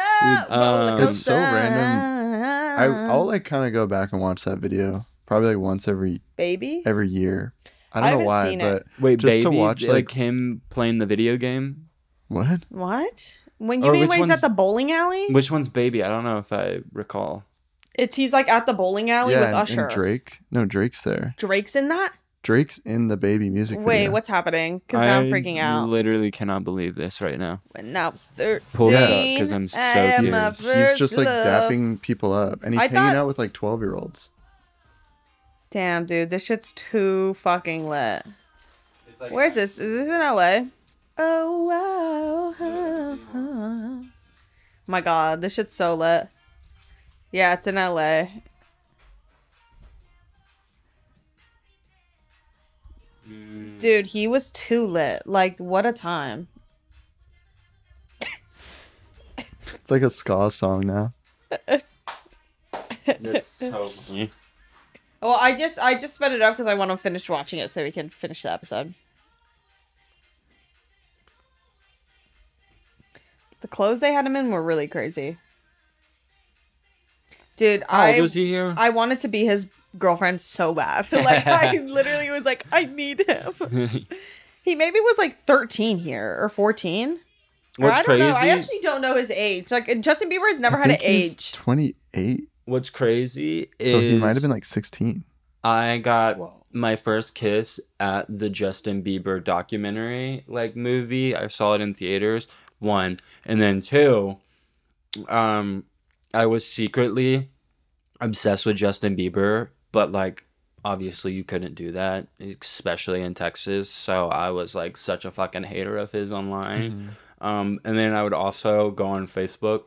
roller coaster. It's so random. I, I'll like kind of go back and watch that video probably like once every baby. every year. I I don't know why, seen it. but Wait, just Baby, to watch, like, like- him playing the video game. What? What? When you Or mean which when he's one's- at the bowling alley? Which one's Baby? I don't know if I recall. It's he's like at the bowling alley yeah, with and, Usher. and Drake. No, Drake's there. Drake's in that? Drake's in the baby music Wait, video. what's happening? Because now I'm I freaking out. Literally cannot believe this right now. When I was 13, Pull that up, 'cause I'm so I had curious. my He's, he's just like love. dapping people up, and he's I hanging thought- out with like twelve year olds. Damn, dude, this shit's too fucking lit. It's like Where's this? Is this in LA? Oh wow. My god, this shit's so lit. Yeah, it's in LA. Mm, Dude, he was too lit. Like, what a time. It's like a ska song now. That's so funny. Well, I just I just sped it up because I want to finish watching it so we can finish the episode. The clothes they had him in were really crazy. Dude, How I was he here? I wanted to be his girlfriend so bad. like I literally was like, I need him. He maybe was like 13 here or 14. What's I don't crazy? know. I actually don't know his age. Like Justin Bieber has never I had an he's age. 28. What's crazy is So he might have been like 16. I got Whoa. my first kiss at the Justin Bieber documentary like movie. I saw it in theaters. One and then two, um, I was secretly obsessed with Justin Bieber, but like obviously you couldn't do that, especially in Texas. So I was like such a fucking hater of his online. Um, and then I would also go on Facebook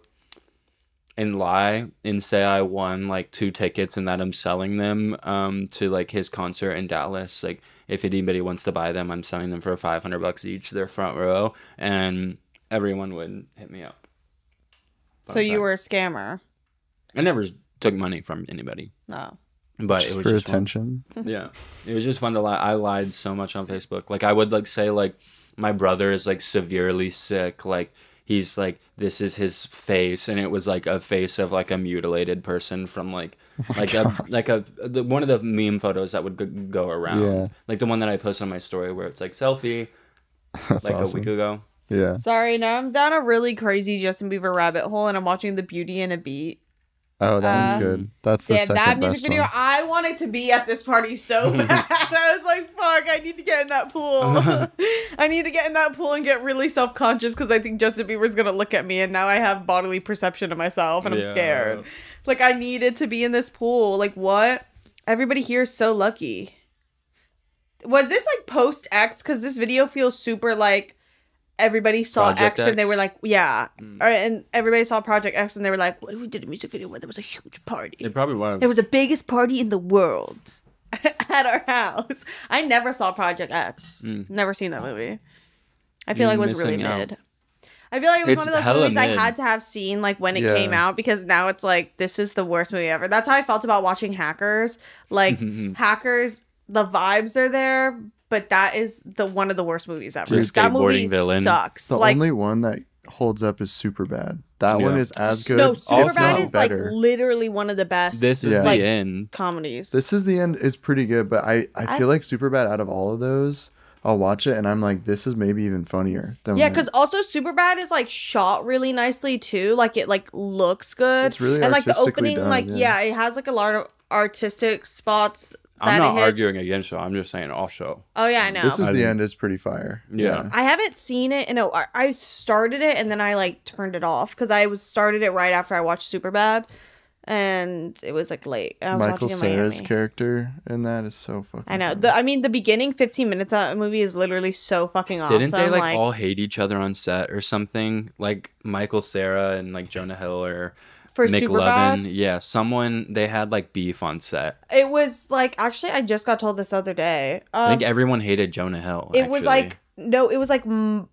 and lie and say I won like two tickets and that I'm selling them um, to like his concert in Dallas. Like if anybody wants to buy them, I'm selling them for 500 bucks each. They're front row, and everyone would hit me up. Fun So you fact. were a scammer. I never took money from anybody, No. but Just it was for just fun. attention. Yeah, it was just fun to lie. I lied so much on Facebook. Like I would like say like my brother is like severely sick. Like he's like this is his face, and it was like a face of like a mutilated person from like oh like a like a the, one of the meme photos that would g- go around. Yeah. Like the one that I posted on my story where it's like selfie That's like a week ago. Yeah. Sorry, now I'm down a really crazy Justin Bieber rabbit hole and I'm watching The Beauty and a Beat. Oh, that Uh, one's good. That's the Yeah, second that music best video, one. I wanted to be at this party so bad. I was like, fuck, I need to get in that pool. I need to get in that pool and get really self conscious because I think Justin Bieber's going to look at me and now I have bodily perception of myself and I'm Yeah. scared. Like, I needed to be in this pool. Like, what? Everybody here is so lucky. Was this like post X? Because this video feels super like everybody saw Project X, and they were like, yeah. Mm. Or- and everybody saw Project X and they were like, what if we did a music video where there was a huge party? It probably was. It was the biggest party in the world at our house. I never saw Project X. Mm. Never seen that movie. I feel You're like it was really missing out. mid. I feel like it was It's one of those hella movies I had to have seen like when it Yeah. came out because now it's like this is the worst movie ever. That's how I felt about watching Hackers. Like Hackers, the vibes are there, but that is the one of the worst movies ever. Dude, that movie skateboarding villain. sucks. The like only one that holds up is super bad. That one is as good. no, if Superbad not is like literally one of the best. This is Yeah. the end. comedies. This is the end is pretty good, but I I I- feel like Superbad out of all of those, I'll watch it and I'm like, this is maybe even funnier. Than Yeah, because also Superbad is like shot really nicely too. Like it like looks good. It's really and like the opening, done, like yeah. yeah. it has like a lot of artistic spots. That I'm not hits. arguing against you. I'm just saying also. Oh yeah, I know. this is I the end is pretty fire. Yeah. I haven't seen it, and no, I- I started it and then I like turned it off because I was started it right after I watched Superbad, and it was like late. I was Michael watching in character in that is so fucking. I know. The, I mean, the beginning 15 minutes of that movie is literally so fucking awesome. Didn't they like, all hate each other on set or something? Like Michael Cera and like Jonah Hill or for Nick Superbad? Yeah, someone they had like beef on set. It was like actually, I just got told this other day. Um, I think everyone hated Jonah Hill. it was like no it was like mm,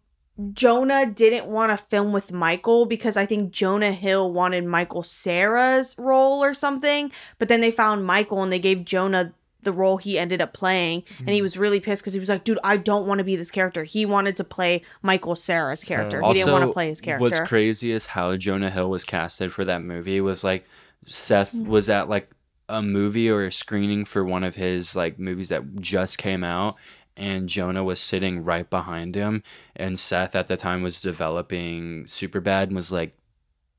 jonah didn't want to film with michael because i think jonah hill wanted michael cera's role or something but then they found michael and they gave jonah the role he ended up playing and he was really pissed because he was like dude i don't want to be this character he wanted to play michael cera's character he didn't want to play his character What's crazy is how Jonah Hill was casted for that movie. Was like Seth Mm. was at like a movie or a screening for one of his like movies that just came out, and Jonah was sitting right behind him, and Seth at the time was developing Superbad and was like,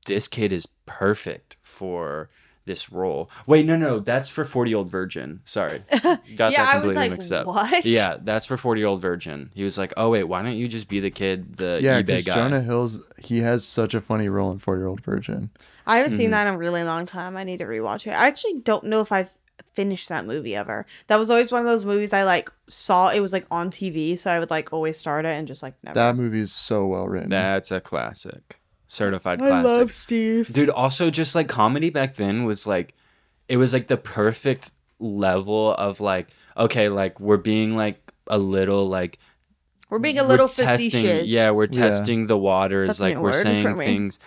"This kid is perfect for." This role. Wait, no, no, that's for Forty Year Old Virgin. Sorry, got yeah that i was completely like mixed up. what Yeah, that's for Forty Year Old Virgin. He was like, "Oh wait, why don't you just be the kid, the yeah, eBay because guy?" Jonah Hill's he has such a funny role in 40 Year Old Virgin. i haven't Mhm. seen that in a really long time i need to rewatch it i actually don't know if i've finish that movie ever. That was always one of those movies I like saw. It was like on TV, so I would like always start it and just like never. That movie is so well written. That's a classic. Certified I love Steve. Dude, also just like comedy back then was like it was like the perfect level of like okay, like we're being like a little like We're being a we're little testing, facetious. Yeah, we're Yeah. testing the waters. That's a like we're word saying for me. things.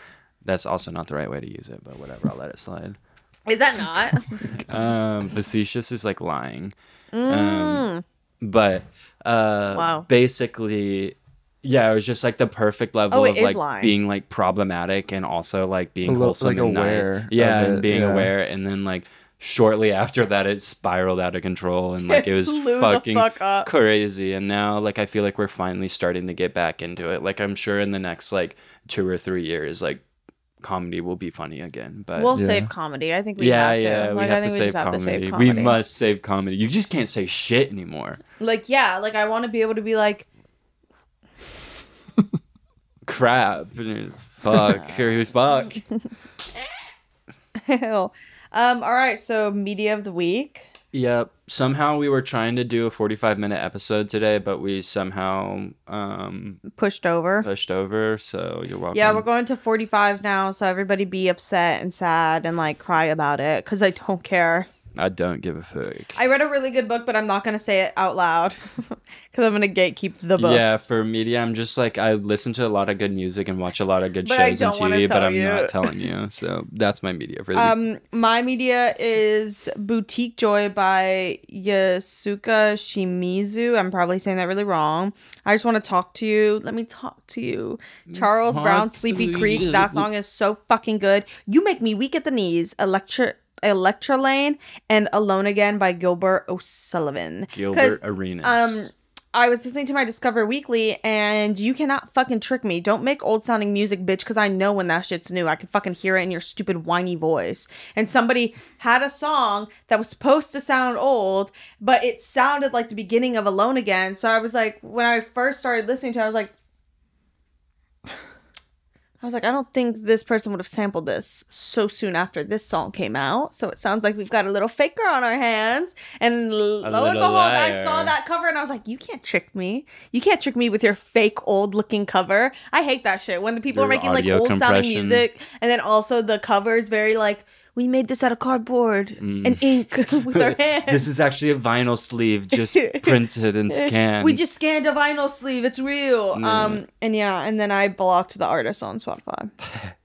That's also not the right way to use it, but whatever. I'll let it slide. Is that not? Um, facetious is like lying. Mm. Um, but uh, Wow. basically, yeah, it was just like the perfect level Oh, of like lying. being like problematic and also like being little- wholesome like, and nice. aware Yeah, and being yeah. aware, and then like shortly after that, it spiraled out of control and like it was fucking fuck crazy. And now, like, I feel like we're finally starting to get back into it. Like, I'm sure in the next like two or three years, like comedy will be funny again. But we'll Yeah. save comedy. I think we yeah, have to. yeah, we like, have I think to we save just have comedy. to save We comedy. must save comedy. You just can't say shit anymore. Like, yeah, like I want to be able to be like, Crap. Fuck. or fuck. hell. Um, all right, so media of the week. Yep. Somehow we were trying to do a 45 minute episode today, but we somehow um, Pushed over. pushed over. So you're welcome. Yeah, we're going to 45 now, so everybody be upset and sad and like cry about it because I don't care. I don't give a fuck. I read a really good book, but I'm not going to say it out loud because I'm going to gatekeep the book. Yeah, for media, I'm just like I listen to a lot of good music and watch a lot of good shows on TV, but I'm you. not telling you. So that's my media for Um, my media is Boutique Joy by Yasuka Shimizu. I'm probably saying that really wrong. I just want to talk to you. Let me talk to you. Charles Brown, Sleepy Creek. That song is so fucking good. You make me weak at the knees. Electra. Electra Lane and Alone Again by Gilbert O'Sullivan. Gilbert Arenas. Um, I was listening to my Discover Weekly, and you cannot fucking trick me. Don't make old sounding music, bitch, because I know when that shit's new. I can fucking hear it in your stupid whiny voice. And somebody had a song that was supposed to sound old, but it sounded like the beginning of Alone Again. So I was like, when I first started listening to it, I was like, I was like, I don't think this person would have sampled this so soon after this song came out. So it sounds like we've got a little faker on our hands. And lo and behold, I saw that cover and I was like, you can't trick me. You can't trick me with your fake old looking cover. I hate that shit. When the people are making like old sounding music and then also the cover is very like, we made this out of cardboard and ink with our hands. Mm. this is actually a vinyl sleeve, just printed and scanned. we just scanned a vinyl sleeve. It's real. Yeah. Um, and yeah, and then I blocked the artist on Spotify.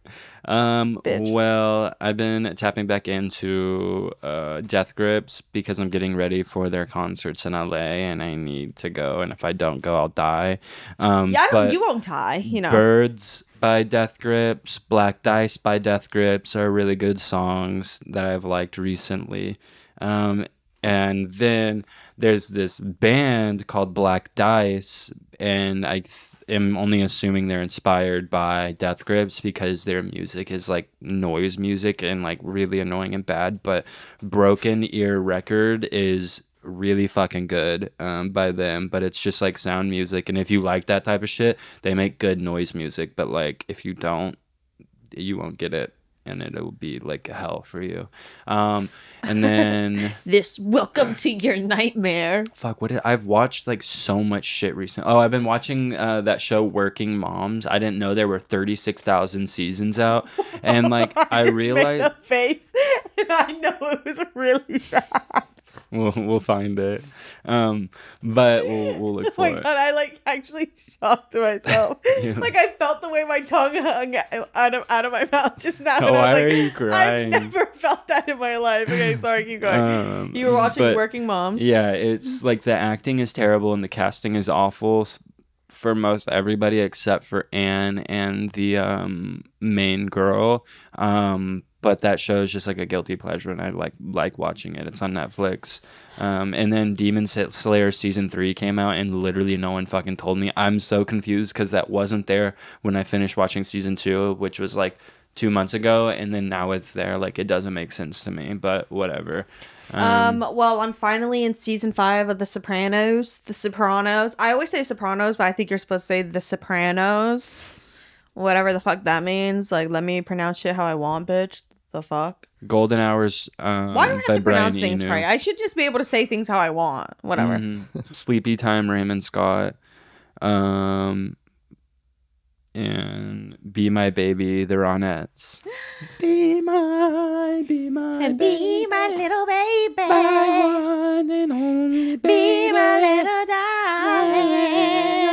Um, Bitch. well, I've been tapping back into uh, Death Grips because I'm getting ready for their concerts in LA, and I need to go. And if I don't go, I'll die. Um, Yeah, I you won't die. You know. Birds by Death Grips, Black Dice by Death Grips are really good songs that I've liked recently. Um, and then there's this band called Black Dice, and I am only assuming they're inspired by Death Grips because their music is like noise music and like really annoying and bad. But Broken Ear Record is really fucking good um, by them, but it's just like sound music. And if you like that type of shit, they make good noise music. But like if you don't, you won't get it. And it'll be like hell for you. Um, and then This welcome to your nightmare. fuck what did, i've watched like so much shit recently oh i've been watching uh, that show working moms i didn't know there were 36000 seasons out and like i, just realized face, and I know it was really bad. We'll, we'll find it um but we'll, we'll look Oh for my it god, I like actually shocked myself. Yeah. Like I felt the way my tongue hung out of out of my mouth just now. Oh, I why like, are you crying? I've never felt that in my life. Okay, sorry, keep going. Um, you were watching but- Working Moms. Yeah, it's like the acting is terrible and the casting is awful for most everybody except for Anne and the um, main girl. Um, but that show is just like a guilty pleasure, and I like like watching it. It's on Netflix. Um, and then Demon Slayer season three came out, and literally no one fucking told me. I'm so confused because that wasn't there when I finished watching season two, which was like two months ago, and then now it's there. Like it doesn't make sense to me, but whatever. Um, well, I'm finally in season five of The Sopranos. The Sopranos. I always say Sopranos, but I think you're supposed to say The Sopranos. Whatever the fuck that means. Like, let me pronounce it how I want, bitch. The fuck? Golden Hours. Um, Why do I have to pronounce things Eno. right? I should just be able to say things how I want. Whatever. Mhm. Sleepy Time, Raymond Scott. Um, and Be My Baby, the Ronettes. be my, be my, And be my little baby. my one and only Be my little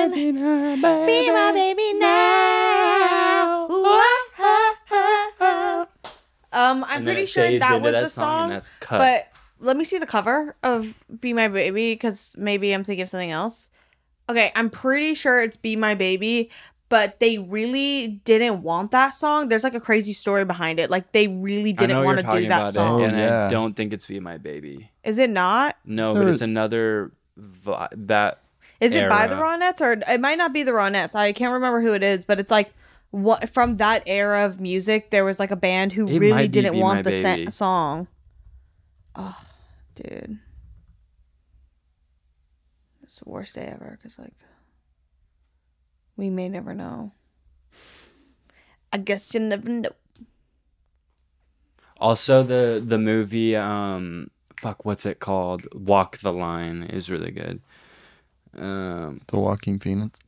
darling. Be my baby now. Um, I'm pretty sure that into was the and song, that's cut. but let me see the cover of "Be My Baby" because maybe I'm thinking of something else. Okay, I'm pretty sure it's "Be My Baby," but they really didn't want that song. There's like a crazy story behind it. Like they really didn't want to do that about song. it, and yeah. I don't think it's Be My Baby. Is it not? No, There but it's another vi- that Is it by the Era. Ronettes or it might not be the Ronettes? I can't remember who it is, but it's like what from that era of music. There was like a band who It really didn't want the sa- song. Oh, dude, it's the worst day ever. Cause like we may never know. I guess you never know. Also, the the movie, um, fuck, what's it called? Walk the Line is really good. Um, The Joaquin Phoenix.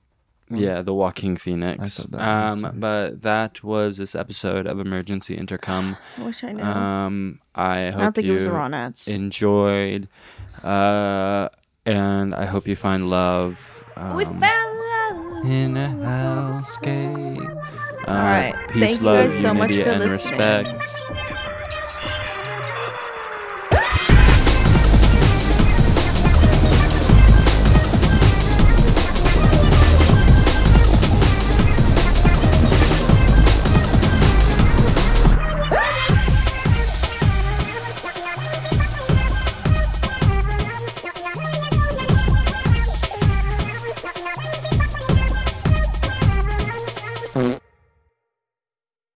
One? yeah, The Joaquin Phoenix. I thought that one, Um, but that was this episode of Emergency Intercom. I wish I knew. Um, I hope I don't think you it was Ronettes. enjoyed, uh, and I hope you find love. Um, we found love in a hellscape. Uh, right. Peace, Thank you guys so much for and listening. respect.